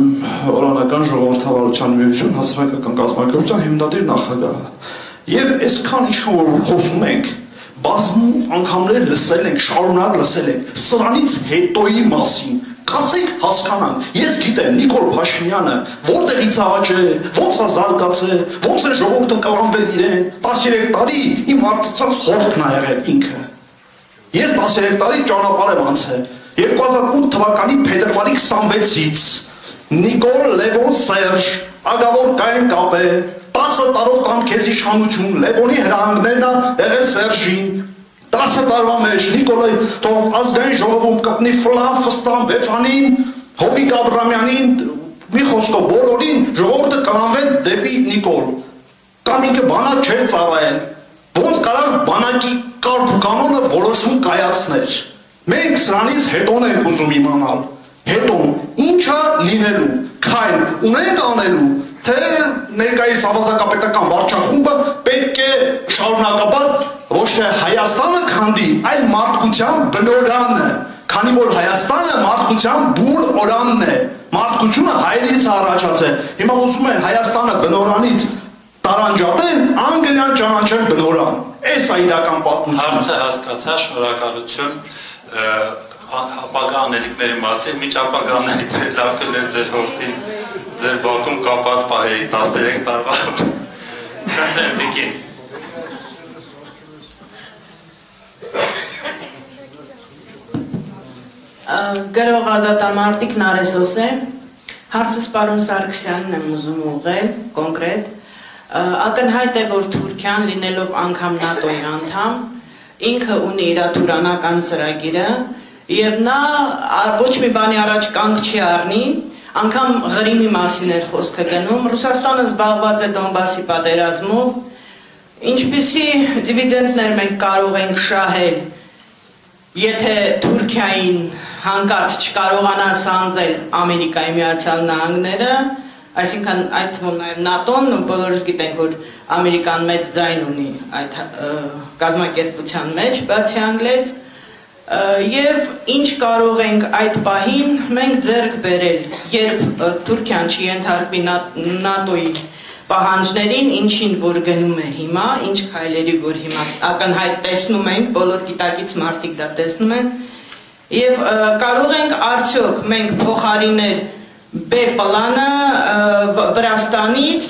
Օրանական ժողովրդավարության միություն հասարակական կազմակերպության հիմնադիր նախագահը։ Եվ այսքան ինչքան որ խոսում ենք, բազում անգամներ լսել ենք, շարունակ լսել ենք սրանից հետոյի մասին, Կասեք հասկանանք։ Ես գիտեմ Նիկոլ Փաշինյանը որտեղից աճե, ո՞նց է զարգացել, ո՞նց է ժողովուրդը կառանվել իրեն։ 13 տարի իմ արծծած հորթն ա եղել ինքը։ Ես 13 տարի ճանապարհ եմ անցել։ 2008 թվականի փետրվարի 26-ից Նիկոլ Լևոն Սերժ, ագավոր կային կապ է, 10 տարով կամ քեզ իշխանություն, Լևոնի հրահանգներն ա եղել Սերժին, 10 տարվա մեջ Նիկոլայ թող ազգային ժողովում կպնի ֆլան ֆստան Բեֆանին, Հովիկ Աբրամյանին, մի խոսքով բոլորին ժողովուրդը կանվեն դեպի Նիկոլ։ Կամ ինքը բանակ չէր ծառայել։ Ոնց կարող բանակի կարգ ու կանոնը որոշում կայացներ։ Մենք սրանից հետոն ենք ուզում իմանալ։ Հետոն ինչա լինելու, քայլ ունենք անելու, թե ներկայիս ավազակապետական վարչախումբը պետք է շարունակաբար ոչ թե Հայաստանը քանդի, այլ մարդկության բնորանը, քանի որ Հայաստանը մարդկության բուր օրանն է, մարդկությունը հայերից առաջացել։ Հիմա ուզում են Հայաստանը բնորանից տարանջատեն, անգլիան ճանաչեն բնորան։ Էս է իրական պատմությունը։ Հարցը հասկացա, շնորհակալություն։ ապագա անելիքների մասին, միջ ապագա անելիքները լավ կներ ձեր հորտին, ձեր բակում կապած պահեի 13 տարվա։ Քանեմ տիկին։ Գրող ազատամարտիկ Նարեսոս է։ Հարցս պարոն Սարգսյանն եմ ուզում ուղղել կոնկրետ։ Ակնհայտ է, որ Թուրքիան լինելով անգամ ՆԱՏՕ-ի անդամ, ինքը ունի իր թուրանական ծրագիրը եւ նա ոչ մի բանի առաջ կանգ չի առնի, անգամ Ղրիմի մասին էր խոսքը գնում։ Ռուսաստանը զբաղված է Դոնբասի պատերազմով։ Ինչպիսի դիվիդենտներ մենք կարող ենք շահել, եթե Թուրքիային հանկարծ չկարողանա սանձել Ամերիկայի Միացյալ Նահանգները, այսինքն այդ թվում նաև ՆԱՏՕ-ն ու բոլորս գիտենք, որ Ամերիկան մեծ ձայն ունի այդ կազմակերպության մեջ, բացի անգլիից, եւ ինչ կարող ենք այդ պահին մենք ձեռք բերել, երբ Թուրքիան չի ենթարկվի ՆԱՏՕ-ի պահանջներին, ինչին որ գնում է հիմա, ինչ քայլերի որ հիմա ակնհայտ տեսնում ենք, բոլոր գիտակից մարդիկ դա տեսնում են, եւ կարող ենք արդյոք մենք փոխարինել B պլանը Վրաստանից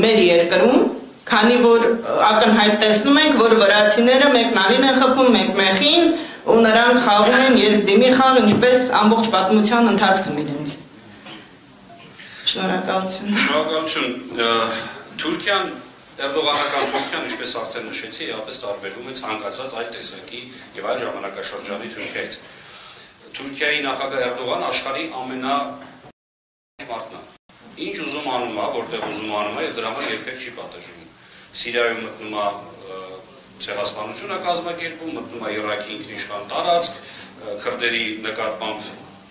մեր երկրում, քանի որ ակնհայտ տեսնում ենք, որ վրացիները մեկնալին են խփում մեկ մեխին ու նրանք խաղում են երկդիմի խաղ, ինչպես ամբողջ պատմության ընթացքում իրենց։ Շնորհակալություն։ Շնորհակալություն։ Թուրքիան Էրդողանական Թուրքիան, ինչպես արդեն նշեցի, իհապես տարբերվում է ցանկացած այլ տեսակի եւ այլ ժամանակաշրջանի Թուրքիայից։ Թուրքիայի նախագահ Էրդողան աշխարհի ամենա մարդն է։ Ինչ ուզում անում է, որտեղ ուզում անում է եւ դրա համար երբեք չի պատժում։ Սիրիայում մտնում է ցեղասպանություն է կազմակերպում, մտնում է Իրաքի ինքնիշխան տարածք, քրդերի նկատմամբ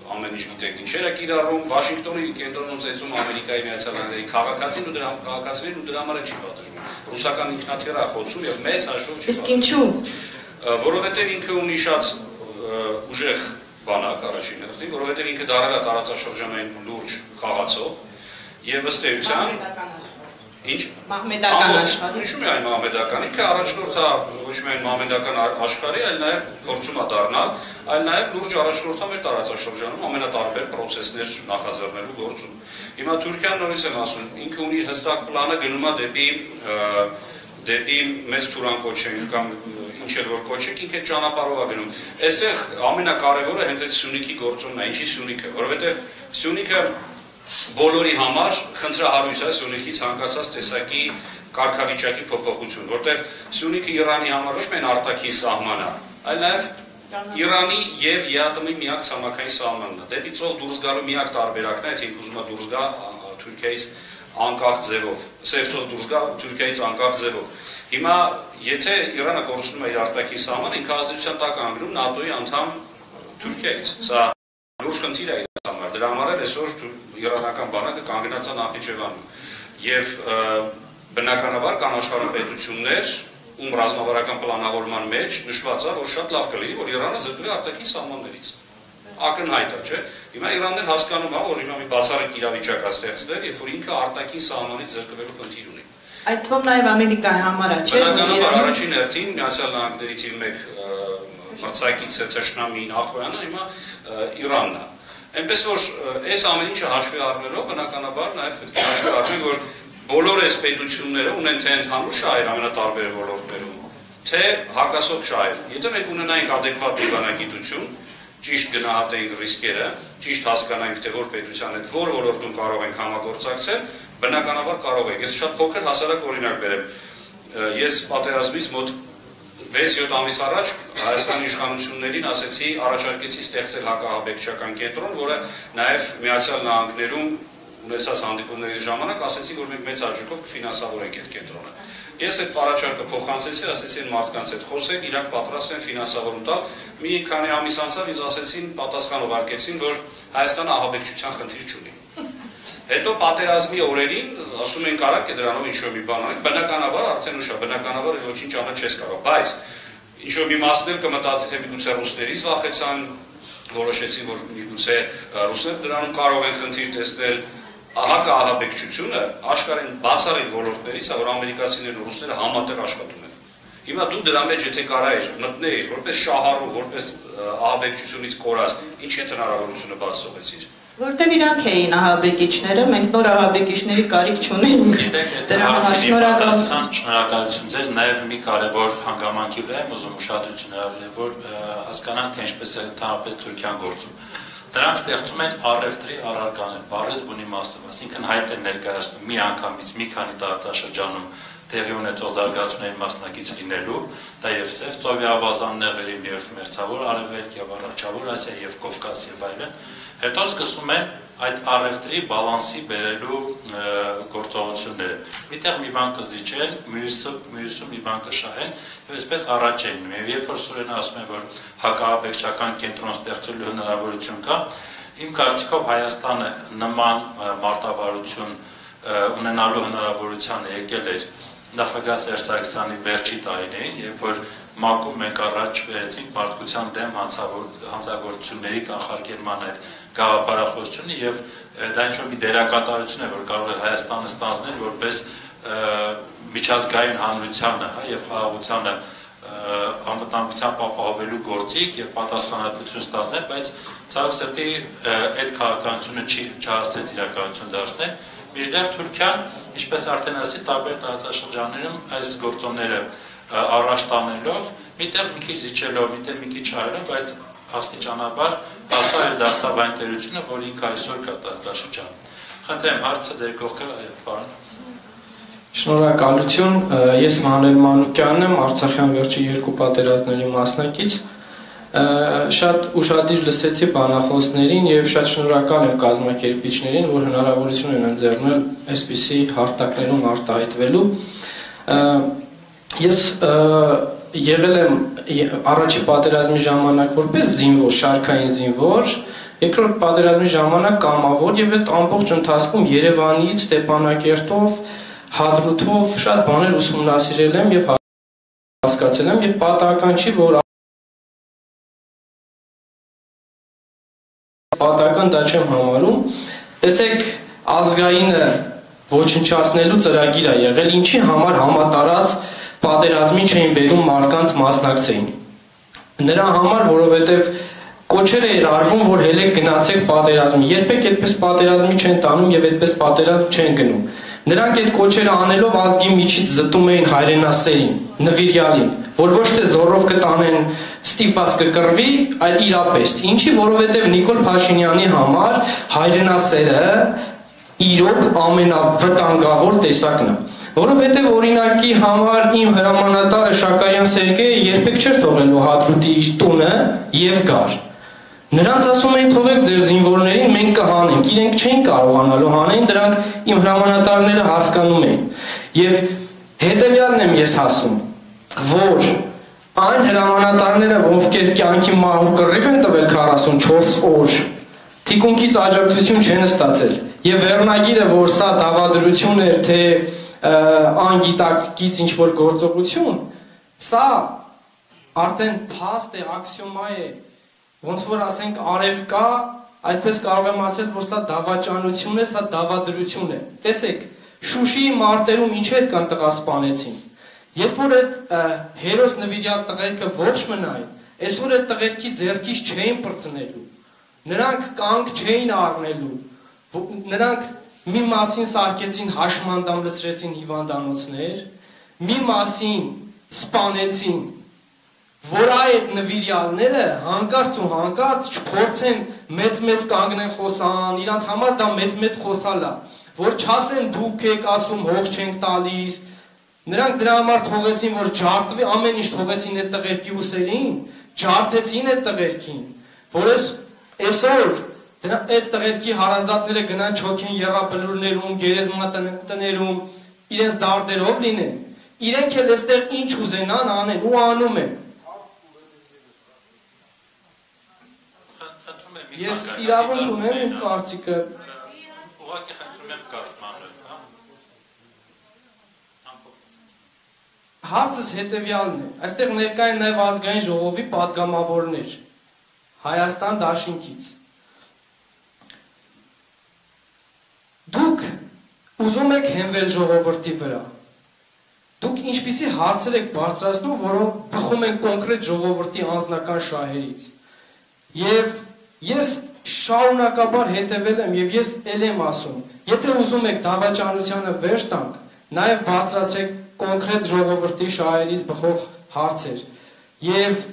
ամեն ինչ գիտեք ինչեր է կիրառում, Վաշինգտոնի կենտրոնում ծեծում Ամերիկայի Միացյալ Նահանգների քաղաքացին ու դրա քաղաքացիներին ու դրա համար չի պատժվում։ Ռուսական ինքնաթիռ է խոցում եւ մեծ հաշվով չի։ Իսկ ինչու։ Որովհետեւ ինքը ունի շատ ուժեղ բանակ առաջին հերթին, որովհետեւ ինքը դարել է տարածաշրջանային լուրջ խաղացող եւ ըստ էության Ինչ։ Մահմեդական աշխարհի։ Ինչու՞ միայն մահմեդական, ինքը առաջնորդ է ոչ միայն մահմեդական աշխարհի, այլ նաև փորձում է դառնալ, այլ նաև լուրջ առաջնորդա մեր տարածաշրջանում ամենատարբեր process-ներ նախաձեռնելու գործում։ Հիմա Թուրքիան նորից եմ ասում, ինքը ունի հստակ պլանը գնում է դեպի դեպի մեծ թուրան կոչենք կամ ինչ էլ որ կոչենք, ինքը ճանապարհով է գնում։ Այստեղ ամենակարևորը հենց այդ Սյունիքի գործոնն է, ինչի Սյունիքը, որովհետև Սյունիքը բոլորի համար խնդրահարույց է Սյունիքի ցանկացած տեսակի կարգավիճակի փոփոխություն, որտեղ Սյունիքը Իրանի համար ոչ միայն արտաքին սահման է, այլ նաև Իրանի եւ ԵԱՏՄ-ի միակ ցամաքային սահմանն է։ Դեպի ծով դուրս գալու միակ տարբերակն է, եթե ուզում է դուրս գա Թուրքիայից անկախ ձևով, սերտով դուրս գա Թուրքիայից անկախ ձևով։ Հիմա եթե Իրանը կորցնում է իր արտաքին սահմանը, ինքը ազդեցության տակ անգնում ՆԱՏՕ-ի անդամ Թուրքիայից։ Սա լուրջ խնդիր է իր համար։ Դրա համար էլ այսօր իրանական բանակը կանգնած է Նախիջևանում։ Եվ բնականաբար կան աշխարհում պետություններ, ում ռազմավարական պլանավորման մեջ նշված է, որ շատ լավ կլինի, որ Իրանը զրկվի արտաքին սահմաններից։ Ակնհայտ է, չէ՞։ Հիմա Իրանն էլ հասկանում է, որ հիմա մի բացառիկ իրավիճակ է ստեղծվել, երբ որ ինքը արտաքին սահմանից զրկվելու խնդիր ունի։ Այդ թվում նաև Ամերիկայի համար է, չէ՞։ Բնականաբար առաջին հերթին Միացյալ Նահանգների թիվ 1 մրցակից է Թշնամի Նախոյանը, հիմա Իրանն է։ Այնպես որ այս ամեն ինչը հաշվի առնելով բնականաբար նաև պետք է հաշվի առնել, որ բոլոր այս պետությունները ունեն թե ընդհանուր շահեր ամենատարբեր ոլորտներում, թե հակասող շահեր։ Եթե մենք ունենայինք adekvat դիվանագիտություն, ճիշտ գնահատեինք ռիսկերը, ճիշտ հասկանանք թե որ պետության հետ որ ոլորտում կարող ենք համագործակցել, բնականաբար կարող ենք։ Ես շատ փոքր հասարակ օրինակ բերեմ։ Ես պատերազմից մոտ 6-7 ամիս առաջ Հայաստանի իշխանություններին ասեցի առաջարկեցի ստեղծել հակահաբեկչական կենտրոն, որը նաև Միացյալ Նահանգներում ունեցած հանդիպումների ժամանակ ասեցի, որ մենք մեծ արժեքով կֆինանսավորենք այդ կենտրոնը։ Ես այդ առաջարկը փոխանցեցի, ասեցի այն մարդկանց հետ խոսեք, իրանք պատրաստ են ֆինանսավորում տալ։ Մի քանի ամիս անցավ ինձ ասեցին, պատասխան ուղարկեցին, որ Հայաստանը ահաբեկչության խնդիր չունի։ Հետո պատերազմի օրերին ասում են կարակ է դրանով ինչ որ մի բան անենք, բնականաբար արդեն ուշ է, բնականաբար ոչինչ անել չես կարող, բայց ինչ որ մի մասներ կմտածի թե միգուցե ռուսներից վախեցան, որոշեցին որ միգուցե ռուսները դրանում կարող են խնդիր տեսնել, ահակա ահաբեկչությունը աշխարհին բացառիկ ոլորտներից է, որ ամերիկացիներն ու ռուսները համատեղ աշխատում են։ Հիմա դու դրա մեջ եթե կարայր մտնեիր որպես շահառու, որպես ահաբեկչությունից կորած, ինչի՞ այդ հնարավորությունը բաց թողեցիր։ Որտեւ իրանք էին ահաբեկիչները, մենք նոր ահաբեկիչների կարիք այս Դրա համար շնորհակալություն։ շնորհակալություն ձեզ, նաև մի կարևոր հանգամանքի վրա եմ ուզում ուշադրություն հրավիրել, որ հասկանանք թե ինչպես է ընդհանրապես Թուրքիան գործում։ Դրանք ստեղծում են առևտրի առարկաներ, բարես բունի իմաստով, այսինքն հայտ են ներկայացնում մի անգամից մի քանի տարածաշրջանում տեղի ունեցող զարգացումների մասնակից լինելու, դա եւ Սև ծովի ավազանների եւ Մերձավոր Արևելք եւ Առաջավոր Ասիա եւ Կովկաս եւ այլն, հետո սկսում են այդ առևտրի բալանսի բերելու գործողությունները։ Միտեղ մի բան կզիջեն, մյուսը մյուսը մի բան կշահեն, եւ այսպես առաջ են մնում։ Եվ երբ որ Սուրենը ասում է, որ հակահաբեկչական կենտրոն ստեղծելու հնարավորություն կա, իմ կարծիքով Հայաստանը նման մարտավարություն ունենալու հնարավորության եկել էր նախագահ Սերժ Սարգսյանի վերջի տարիներին, երբ որ ՄԱԿ-ում մենք առաջ վերեցինք մարդկության դեմ հանցագործությունների կանխարգելման այդ գաղափարախոսությունը եւ դա ինչ-որ մի դերակատարություն է, որ կարող է Հայաստանը ստանձնել որպես միջազգային հանրությանը, հա, եւ խաղաղությանը անվտանգության ապահովելու գործիք եւ պատասխանատվություն ստանձնել, բայց ցավոք սրտի այդ քաղաքականությունը չի չհասցրեց իրականություն դարձնել։ Մինչդեռ Թուրքիան, ինչպես արդեն ասի, տարբեր տարածաշրջաններում այս գործոնները առաջ տանելով, միտեղ մի քիչ զիջելով, միտեղ մի քիչ արելով, բայց աստիճանաբար հասա էր դարձավ այն տերությունը, որ ինքը այսօր կա տարածաշրջանում։ Խնդրեմ, հարցը ձեր կողքը, պարոն։ Շնորհակալություն։ Ես Մանել Մանուկյանն եմ, Արցախյան վերջի երկու պատերազմների մասնակից։ Շատ ուշադիր լսեցի բանախոսներին եւ շատ շնորհակալ եմ կազմակերպիչներին, որ հնարավորություն են ընձեռնել այսպիսի հարթակներում արտահայտվելու։ Ես ը, եղել եմ առաջի պատերազմի ժամանակ որպես զինվոր, շարքային զինվոր, երկրորդ պատերազմի ժամանակ կամավոր եւ այդ ամբողջ ընթացքում Երևանից, Ստեփանակերտով, Հադրութով շատ բաներ ուսումնասիրել եմ եւ հասկացել եմ եւ պատահական չի որ պատահական դա չեմ համարում տեսեք ազգայինը ոչնչացնելու ծրագիր է եղել ինչի համար համատարած պատերազմին չէին բերում մարդկանց մասնակցեին նրա համար որովհետեւ կոչեր էր արվում որ հելեք գնացեք պատերազմի երբեք այդպես պատերազմի չեն տանում եւ այդպես պատերազմ չեն գնում Նրանք այդ կոչերը անելով ազգի միջից զտում էին հայրենասերին, նվիրյալին, որ ոչ թե զորով կտանեն ստիպված կկրվի, այլ իրապես։ Ինչի, որովհետև Նիկոլ Փաշինյանի համար հայրենասերը իրոք ամենավտանգավոր տեսակն է։ Որովհետև օրինակի համար իմ հրամանատարը Շակարյան Սերգեյը երբեք չէր թողելու Հադրութի իր տունը եւ գար։ Նրանց ասում էին թողեք ձեր զինվորներին մենք կհանենք, իրենք չէին կարողանալու հանեն, դրանք իմ հրամանատարները հասկանում էին։ Եվ հետեւյալն եմ ես ասում, որ այն հրամանատարները, ովքեր կյանքի մահու կռիվ են տվել 44 օր, թիկունքից աջակցություն չեն ստացել։ Եւ վերնագիրը, որ սա դավադրություն էր, թե անգիտակից ինչ որ գործողություն, սա արդեն փաստ է, աքսիոմա է, ոնց որ ասենք արև կա, այդպես կարող եմ ասել, որ սա դավաճանություն է, սա դավադրություն է։ Տեսեք, Շուշիի մարտերում ինչեր կան տղա սպանեցին։ Երբ որ այդ հերոս նվիրյալ տղերքը ոչ մնային, այսօր այդ տղերքի ձեռքից չէին բրծնելու։ Նրանք կանգ չէին առնելու։ Նրանք մի մասին սարքեցին հաշմանդամ լցրեցին հիվանդանոցներ, մի մասին սպանեցին որ այդ նվիրյալները հանկարծ ու հանկարծ չփորձեն մեծ-մեծ կանգնեն խոսան, իրանց համար դա մեծ-մեծ խոսալ է, որ չասեն դուք եք ասում հող չենք տալիս, նրանք դրա համար թողեցին, որ ջարդվի, ամեն ինչ թողեցին այդ տղերքի ուսերին, ջարդեցին այդ տղերքին, որ ես այսօր Դրա այդ տղերքի հարազատները գնան չոքեն երապլուրներում, գերեզմանատներում, իրենց դարդերով լինեն, իրենք էլ էստեղ ինչ ուզենան անեն ու անում են։ Ես իրավունք ունեմ իմ կարծիքը։ Ուղղակի խնդրում եմ կարճմանել, հա։ Հարցս հետևյալն է։ Այստեղ ներկա են նաև ազգային ժողովի падգամավորներ Հայաստան դաշինքից։ Դուք ուզում եք հենվել ժողովրդի վրա։ Դուք ինչպիսի հարցեր եք բարձրացնում, որոնք բխում են կոնկրետ ժողովրդի անձնական շահերից։ Եվ ես շարունակաբար հետևել եմ եւ ես ել եմ ասում, եթե ուզում եք դավաճանությանը վերջ տանք, նաեւ բարձրացրեք կոնկրետ ժողովրդի շահերից բխող հարցեր։ Եվ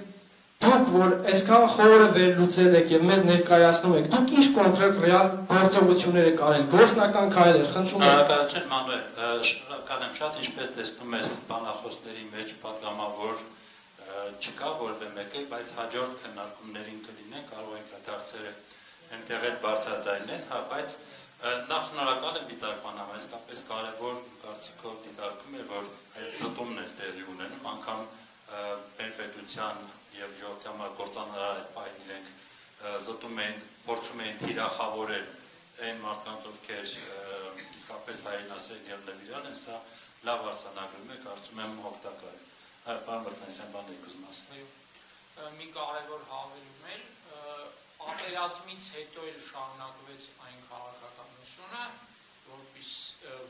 Դուք որ այսքան խորը վերլուծել եք եւ մեզ ներկայացնում եք, դուք ինչ կոնկրետ ռեալ գործողություններ եք արել, գործնական քայլեր, խնդրում եմ։ Շնորհակալություն Մանուել, շնորհակալ եմ շատ, ինչպես տեսնում ես բանախոսների մեջ պատգամավոր չկա որևէ մեկը, բայց հաջորդ քննարկումներին կլինեն, կարող ենք դարձերը այնտեղ էլ բարձրաձայնել, հա, բայց նախ շնորհակալ եմ դիտարկման համար, իսկապես կարևոր կարծիքով դիտարկում է, որ այդ զտումն է տեղի ունենում, անգամ մեր պետության եւ ժողովրդի համար կործանարար այդ պահին իրենք զտում էին, փորձում էին թիրախավորել այն մարդկանց, ովքեր իսկապես հայրենասեր եւ նվիրան են, սա լավ արձանագրում է, կարծում եմ օգտակար է։ Այո, պարոն Մարտիրոսյան, բան եք ուզում ասել։ Այո։ Մի կարևոր հավելում էլ պատերազմից հետո էլ շարունակվեց այն քաղաքականությունը, որպես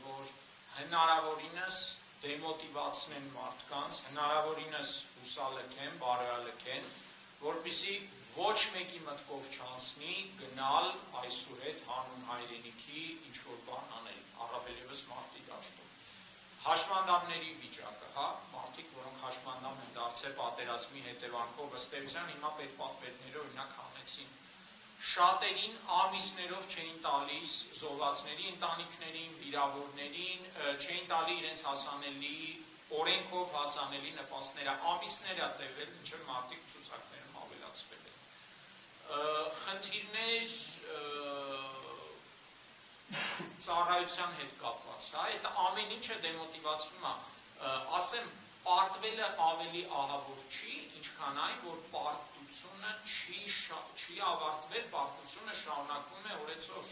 որ հնարավորինս դեմոտիվացնեն մարդկանց, հնարավորինս հուսալքեն, բարոյալքեն, որպիսի ոչ մեկի մտքով չանցնի գնալ այսուհետ հանուն հայրենիքի ինչ որ բան անել, առավել եւս մարդի դաշտում։ Հաշմանդամների վիճակը, հա, մարդիկ, որոնք հաշմանդամ են դարձել պատերազմի հետևանքով, ըստ էության հիմա պետպատվերները օրինակ հանեցին շատերին ամիսներով չէին տալիս զոհվածների ընտանիքներին, վիրավորներին, չէին տալի իրենց հասանելի օրենքով հասանելի նպաստները, ամիսներ է տևել, ինչը մարդիկ ցուցակներում ավելացվել են։ Խնդիրներ ծառայության հետ կապված, հա, այդ ամեն ինչը դեմոտիվացվում է, ասեմ, պարտվելը ավելի ահավոր չի, ինչքան այն, որ պարտությունը չի չի ավարտվել, պարտությունը շարունակվում է օրեցօր։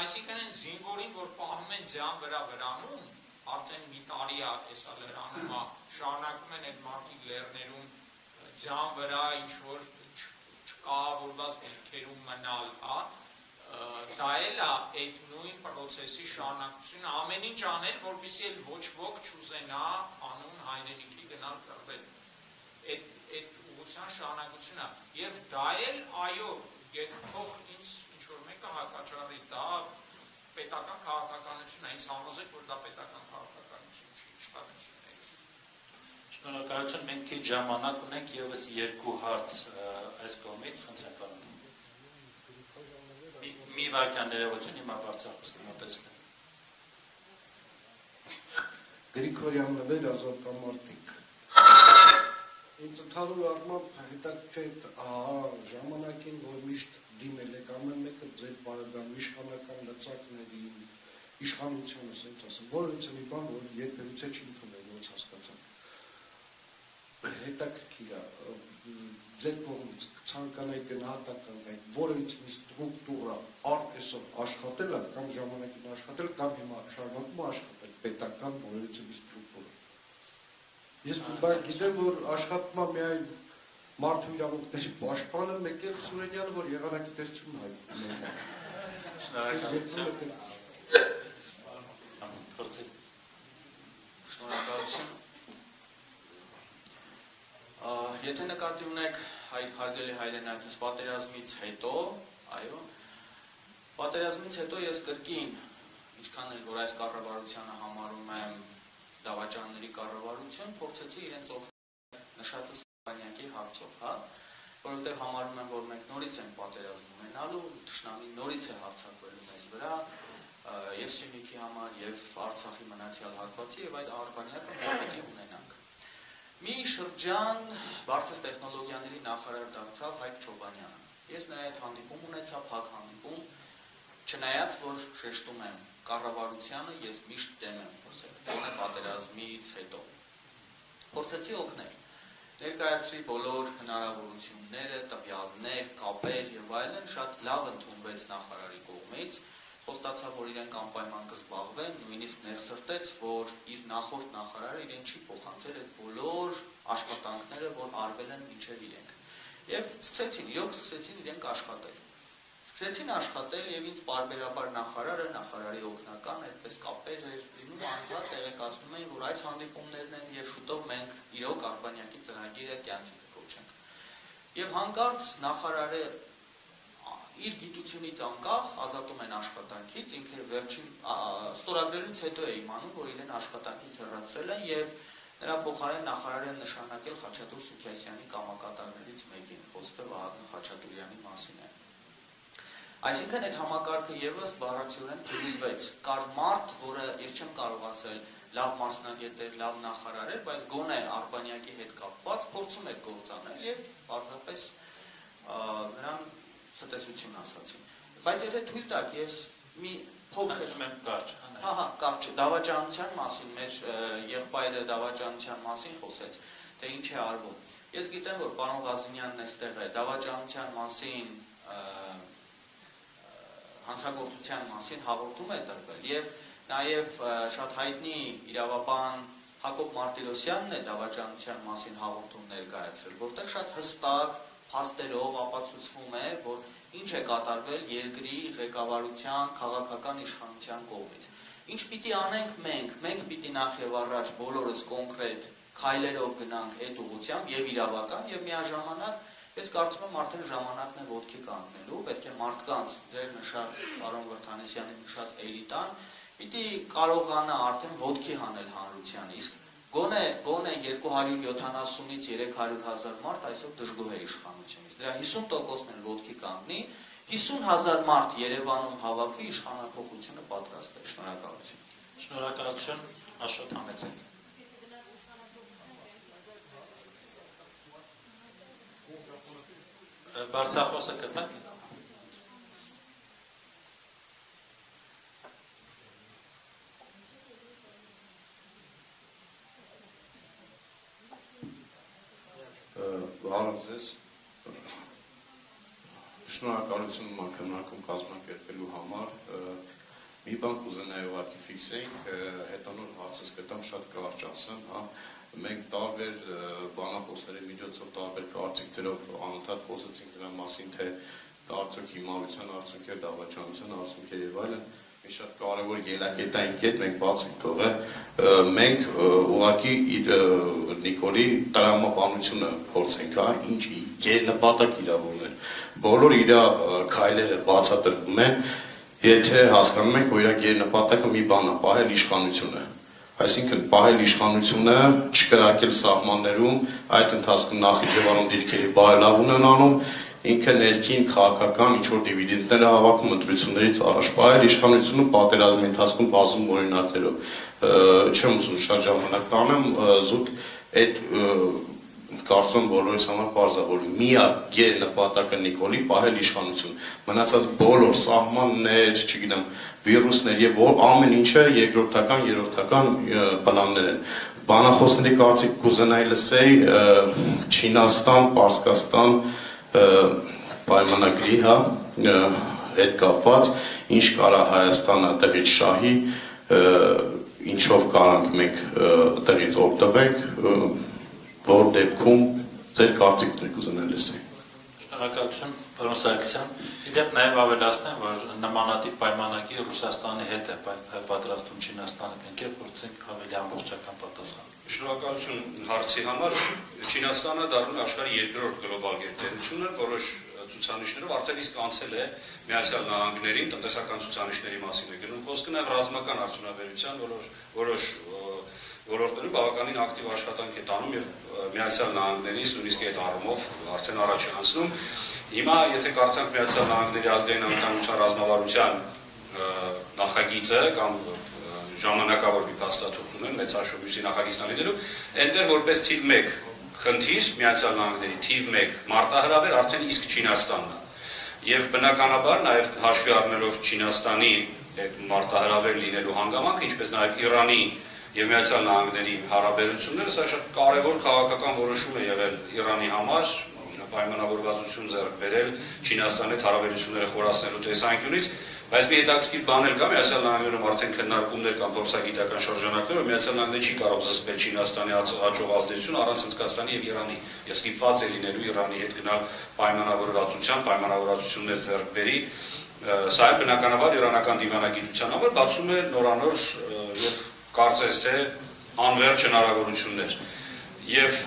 Այսինքն այն զինվորին, որ պահում են ձյան վրա վրանում, արդեն մի տարի է հեսա լրանում է, շարունակում են այդ մարդիկ լեռներում ձյան վրա ինչ որ չկահավորված դիրքերում մնալ, հա, դա էլ է այդ նույն process-ի շարունակությունը ամեն ինչ անել, որպեսզի էլ ոչ ոք չուզենա անուն հայրենիքի գնալ կռվել։ Այդ այդ ուղղության շարունակությունը եւ դա էլ այո, գետքող ինձ ինչ որ մեկը հակաճառի դա պետական քաղաքականություն է, ինձ համոզեք, որ դա պետական քաղաքականություն չի, իշխանություն է։ Շնորհակալություն, մենք քիչ ժամանակ ունենք եւս երկու հարց այս կողմից, խնդրեմ պարոն մի վարքյան ներողություն հիմա բարձրախոսքը մոտեցնեմ։ Գրիգորյան նվեր ազատամարտիկ։ Ինձ ընդհանուր առմամբ հետաքրքիր ժամանակին, որ միշտ դիմել եք ամեն մեկը ձեր բարեկամ իշխանական լծակներին, իշխանությունը, ասենց ասեմ, որից մի բան, որ երբևիցե չի ընդունել, ոնց հասկացա հետաքրքիր է ձեր կողմից ցանկանայի գնահատական կային որևիցե մի ստրուկտուրա արդեսով աշխատել է կամ ժամանակին աշխատել կամ հիմա շարունակում է աշխատել պետական որևիցե մի ես գիտեմ որ աշխատում է միայն մարդու իրավունքների պաշտպանը մեկ էլ Սուրենյանը որ եղանակի տեսություն հայտնում է շնորհակալություն. Շնորհակալություն Եթե նկատի ունեք հայ հարգելի հայրենակից պատերազմից հետո, այո, պատերազմից հետո ես կրկին, ինչքան էլ որ այս կառավարությանը համարում եմ դավաճանների կառավարություն, փորձեցի իրենց օգնել նշատը Սպանիակի հարցով, հա, որովհետև համարում եմ, որ մենք նորից ենք պատերազմ ունենալու, ճշնամին նորից է հարձակվելու մեզ վրա, եւ Սյունիքի համար եւ Արցախի մնացյալ հատվածի եւ այդ արբանյակը մենք ունենանք։ Մի շրջան բարձր տեխնոլոգիաների նախարար դարձավ Հայկ Չոբանյանը։ Ես նրա հետ հանդիպում ունեցա, փակ հանդիպում, չնայած որ շեշտում եմ կառավարությանը ես միշտ դեմ եմ գոնե պատերազմից հետո։ Փորձեցի օգնել ներկայացրի բոլոր հնարավորությունները, տվյալներ, կապեր եւ այլն շատ լավ ընդունվեց նախարարի կողմից խոստացավ, որ իրենք անպայման կզբաղվեն, նույնիսկ ներսրտեց, որ իր նախորդ նախարարը իրեն չի փոխանցել այդ բոլոր աշխատանքները, որ արվել են մինչև իրենք։ Եվ սկսեցին, իրոք սկսեցին իրենք աշխատել։ Սկսեցին աշխատել եւ ինձ բարբերաբար նախարարը, նախարարի օգնական այդպես կապեր էր լինում, անդադ տեղեկացնում էին, որ այս հանդիպումներն են եւ շուտով մենք իրոք Արբանյակի ծրագիրը կյանքի կփոխենք։ Եվ հանկարծ նախարարը իր գիտությունից անկախ ազատում են աշխատանքից, ինքը վերջին ստորագրելուց հետո է իմանում, որ իրեն աշխատանքից հեռացրել են եւ նրա փոխարեն նախարարը նշանակել Խաչատուր Սուքիասյանի կամակատարներից մեկին, խոսքը Վահագն Խաչատուրյանի մասին է։ Այսինքն այդ համակարգը եւս բառացիորեն թույլզվեց։ Կար մարդ, որը ես չեմ կարող ասել լավ մասնագետ էր, լավ նախարար էր, բայց գոնե Արբանյակի հետ կապված փորձում էր գործանել եւ պարզապես նրան ցտեսություն ասացին։ Բայց եթե թույլ տաք, ես մի փոքր մեմ կարճ։ Հա, հա, կարճ դավաճանության մասին մեր եղբայրը դավաճանության մասին խոսեց, թե ինչ է արվում։ Ես գիտեմ, որ պարոն Ղազինյանն էստեղ է, դավաճանության մասին հանցագործության մասին հաղորդում է տրվել եւ նաեւ շատ հայտնի իրավաբան Հակոբ Մարտիրոսյանն է դավաճանության մասին հաղորդում ներկայացրել, որտեղ շատ հստակ փաստերով ապացուցվում է, որ ինչ է կատարվել երկրի ղեկավարության քաղաքական իշխանության կողմից։ Ինչ պիտի անենք մենք։ Մենք պիտի նախ եւ առաջ բոլորս կոնկրետ քայլերով գնանք այդ ուղությամբ եւ իրավական եւ միաժամանակ ես կարծում եմ արդեն ժամանակն է ոդքի կանգնելու, պետք է մարդկանց ձեր նշած պարոն Վրթանեսյանի նշած էլիտան պիտի կարողանա արդեն ոդքի հանել հանրության, իսկ Գոնե գոնե 270-ից 300 հազար մարդ այսօր դժգոհ է իշխանությունից։ Դրա 50%-ն էլ ոդքի կանգնի, 50 հազար մարդ Երևանում հավաքվի իշխանապողությունը պատրաստ է։ Շնորհակալություն։ Շնորհակալություն, Աշոտ Համեցյան։ Բարձախոսը կտակ։ Բարև ձեզ։ Շնորհակալություն մանկանակում կազմակերպելու համար։ Մի բան կուզենայի ուղղակի ֆիքսեինք, հետո նոր հարցս կտամ շատ կարճ ասեմ, հա։ Մենք տարբեր բանախոսների միջոցով տարբեր կարծիքներով անընդհատ խոսեցինք դրա մասին, թե արդյոք հիմարության արդյունքեր, դավաճանության արդյունքեր եւ այլն մի շատ կարևոր ելակետային կետ մենք բացենք թողը մենք ուղակի Նիկոլի տրամաբանությունը փորձենք, հա, ինչ ģեր նպատակ իրավուններ։ Բոլոր իր քայլերը բացատրվում են, եթե հասկանում ենք, որ իր ģեր նպատակը մի բան է, պահել իշխանությունը։ Այսինքն պահել իշխանությունը, չկրակել սահմաններում, այդ ընթացքում Նախիջևանում դիրքերի բարելավում են անում, ինքը ներքին քաղաքական ինչ որ դիվիդենտներ է հավաքում ընտրություններից առաջ պահել իշխանությունը պատերազմի ընթացքում բազում օրինակներով չեմ ուզում շատ ժամանակ տանեմ զուտ այդ կարծում բոլորիս համար parza որ միակ գեր նպատակը Նիկոլի պահել իշխանություն մնացած բոլոր սահմաններ չգիտեմ վիրուսներ եւ ամեն ինչը երկրորդական երրորդական պլաններ են բանախոսների կարծիք կուզենայի լսեի Չինաստան, Պարսկաստան, պայմանագրի, հա, հետ կապված, ինչ կարա Հայաստանը տեղից շահի, ինչով կարանք մենք տեղից օգտվենք, որ դեպքում ձեր կարծիքներ կուզենալ լսել։ Շնորհակալություն, պարոն Սարգսյան։ Իդեպ նաև ավելացնեմ, որ նմանատիպ պայմանագիր Ռուսաստանի հետ է պատրաստում Չինաստանը կնքել, փորձենք ավելի ամբողջական պատասխան։ Շնորհակալություն հարցի համար։ Չինաստանը դառնում է աշխարհի երկրորդ գլոբալ գերտերությունը, որոշ ցուցանիշներով արդեն իսկ անցել է Միացյալ Նահանգներին տնտեսական ցուցանիշների մասին է գնում խոսքը նաև ռազմական արդյունաբերության որոշ որոշ ոլորտներում բավականին ակտիվ աշխատանք է տանում եւ Միացյալ Նահանգներից նույնիսկ այդ առումով արդեն առաջ է անցնում։ Հիմա եթե կարծանք Միացյալ Նահանգների ազգային անվտանգության ռազմավարության նախագիծը կամ ժամանակավոր մի փաստաթուղթ ունեն մեծ հաշվի նախագիծն լինելու, այնտեղ որպես թիվ 1 խնդիր Միացյալ Նահանգների թիվ 1 մարտահրավեր արդեն իսկ Չինաստանն է։ Եվ բնականաբար նաև հաշվի առնելով Չինաստանի այդ մարտահրավեր լինելու հանգամանքը, ինչպես նաև Իրանի եւ Միացյալ Նահանգների հարաբերությունները, սա շատ կարևոր քաղաքական որոշում է եղել Իրանի համար, պայմանավորվածություն ձեռք բերել Չինաստանի հետ հարաբերությունները խորացնելու տեսանկյունից, Բայց մի հետաքրքիր բան էլ կա, Միացյալ Նահանգներում արդեն քննարկումներ կան փորձագիտական շրջանակներում, Միացյալ Նահանգները չի կարող զսպել Չինաստանի հաջող ազդեցություն առանց Հնդկաստանի եւ Իրանի։ Ես ստիպված է լինելու Իրանի հետ գնալ պայմանավորվածության, պայմանավորվածություններ ձեռք բերի։ Սա բնականաբար իրանական դիվանագիտության համար բացում է նորանոր եւ կարծես թե անվերջ հնարավորություններ։ Եվ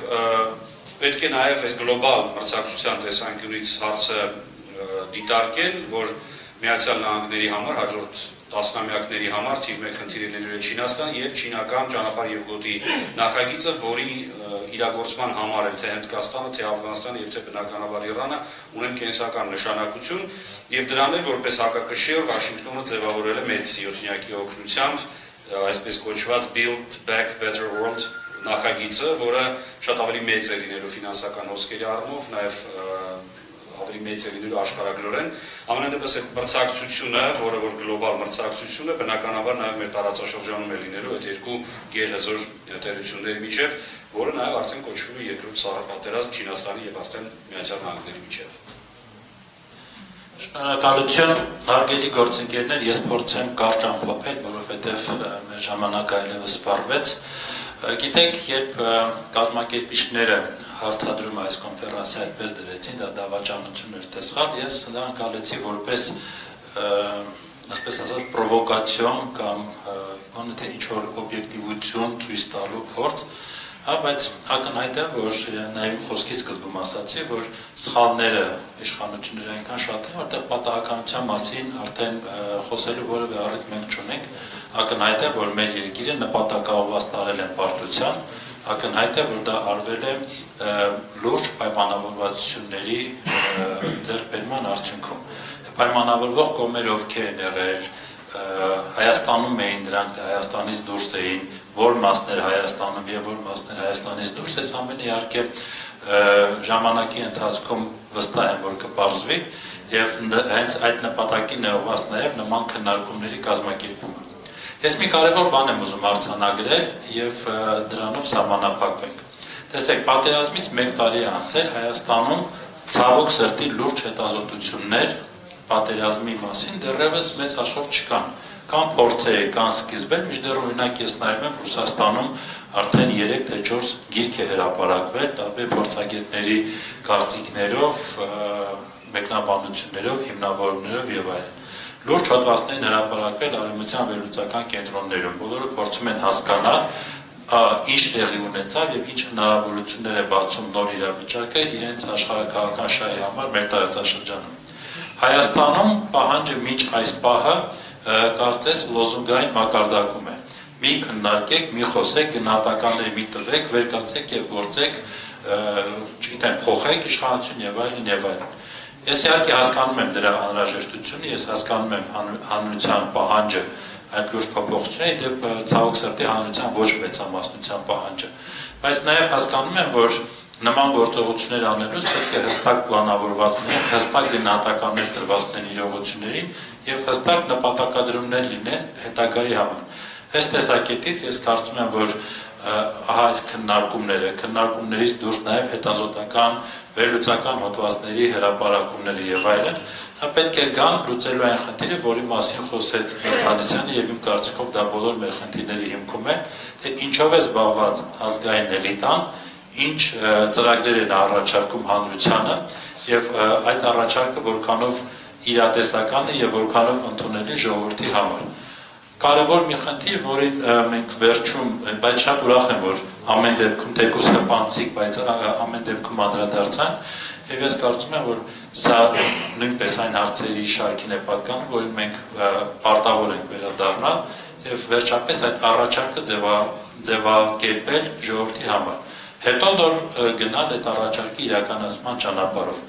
պետք է նաև այս գլոբալ մրցակցության տեսանկյունից հարցը դիտարկել, որ Միացյալ Նահանգների համար հաջորդ տասնամյակների համար թիվ 1 խնդիր լինելու է Չինաստան եւ չինական ճանապարհ եւ գոտի նախագիծը, որի իրագործման համար էլ թե Հնդկաստանը, թե Աֆղանստանը եւ թե բնականաբար Իրանը ունեն կենսական նշանակություն եւ դրան էլ որպես հակակշիռ Վաշինգտոնը ձևավորել է մեծ 7-նյակի օգնությամբ այսպես կոչված Build Back Better World նախագիծը, որը շատ ավելի մեծ է լինելու ֆինանսական հոսքերի առումով, նաեւ ավելի մեծ է լինելու աշխարհագրորեն։ Ամենադեպս այդ մրցակցությունը, որը որ գլոբալ մրցակցություն է, բնականաբար նաև մեր տարածաշրջանում է լինելու այդ երկու գերհզոր տերությունների միջև, որը նաև արդեն կոչվում է երկրորդ սահապատերազմ Չինաստանի եւ արդեն Միացյալ Նահանգների միջև։ Շնորհակալություն, հարգելի գործընկերներ, ես փորձեմ կարճ ամփոփել, որովհետև մեր ժամանակը այլևս սպառվեց։ Գիտեք, երբ կազմակերպիչները հաստադրում այս կոնֆերանսի այդպես դրեցին, դա դավաճանություններ տեսավ, ես դա անցալեցի որպես ասպես ասած պրովոկացիոն կամ ոնց թե ինչ որ օբյեկտիվություն ցույց տալու փորձ, հա, բայց ակնհայտ է, որ նաև խոսքի սկզբում ասացի, որ սխալները իշխանությունները այնքան շատ են, որտեղ պատահականության մասին արդեն խոսելու որևէ առիթ մենք չունենք, ակնհայտ է, որ մեր երկիրը նպատակաուղված տարել են պարտության, ակնհայտ է, որ դա արվել է լուրջ պայմանավորվածությունների ձեռբերման արդյունքում։ Պայմանավորվող կողմերը ովքեր են եղել, Հայաստանում էին դրանք, Հայաստանից դուրս էին, որ մասներ Հայաստանում եւ որ մասներ Հայաստանից դուրս, այս ամենը իհարկե ժամանակի ընթացքում վստահ եմ, որ կպարզվի եւ հենց այդ նպատակին է ուղղված նաեւ նման քննարկումների կազմակերպումը։ Ես մի կարևոր բան եմ ուզում արձանագրել եւ դրանով սահմանափակվենք։ Տեսեք, պատերազմից 1 տարի անցել Հայաստանում ցավոք սրտի լուրջ հետազոտություններ պատերազմի մասին դեռևս մեծ հաշվով չկան կան փորձեր, կան սկիզբեր, միջդեռ օրինակ ես նայում եմ Ռուսաստանում արդեն 3 թե 4 գիրք է հրապարակվել տարբեր փորձագետների կարծիքներով, մեկնաբանություններով, հիմնավորումներով եւ այլն լուրջ հատվածներ են հրապարակվել արևմտյան վերլուծական կենտրոններում։ Բոլորը փորձում են հասկանալ ինչ տեղի ունեցավ եւ ինչ հնարավորություններ է բացում նոր իրավիճակը իրենց աշխարհակաղական շահի համար մեր տարածաշրջանում։ Հայաստանում պահանջը միջ այս պահը կարծես լոզունգային մակարդակում է։ Մի քննարկեք, մի խոսեք, գնահատականների մի տվեք, վերկացեք եւ գործեք, չգիտեմ, փոխեք իշխանություն եւ այլն եւ այլն։ Ես իհարկե հասկանում եմ դրա անհրաժեշտությունը, ես հասկանում եմ հանրության պահանջը այդ լուրջ փոփոխությունների դեպ ցավոք սրտի հանրության ոչ մեծամասնության պահանջը։ Բայց նաև հասկանում եմ, որ նման գործողություններ անելուց պետք է հստակ պլանավորվածներ, հստակ գնահատականներ տրվածնեն իրողություններին եւ հստակ նպատակադրումներ լինեն հետագայի համար։ Այս տեսակետից ես կարծում եմ, որ ահա այս քննարկումները, քննարկումներից դուրս նաև հետազոտական վերլուծական հոդվածների հրապարակումները եւ այլն, նա պետք է գան լուծելու այն խնդիրը, որի մասին խոսեց Մարտանիսյանը եւ իմ կարծիքով դա բոլոր մեր խնդիրների հիմքում է, թե ինչով է զբաղված ազգային էլիտան, ինչ ծրագրեր են առաջարկում հանրությանը եւ այդ առաջարկը որքանով իրատեսական է եւ որքանով ընդունելի ժողովրդի համար կարևոր մի խնդիր, որին մենք վերջում, բայց շատ ուրախ եմ, որ ամեն դեպքում թեկուս հպանցիկ, բայց ամեն դեպքում անդրադարձան, եւ ես կարծում եմ, որ սա նույնպես այն հարցերի շարքին է պատկանում, որին մենք պարտավոր ենք վերադառնալ եւ վերջապես այդ առաջարկը ձևա ձևակերպել ժողովրդի համար։ Հետո նոր գնալ այդ առաջարկի իրականացման ճանապարհով։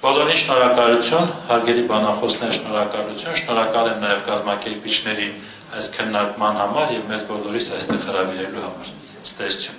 Բոլորին շնորհակալություն, հարգելի բանախոսներ, շնորհակալություն, շնորհակալ եմ նաև կազմակերպիչներին այս քննարկման համար եւ մեզ բոլորիս այստեղ հրավիրելու համար։ Ստեսություն։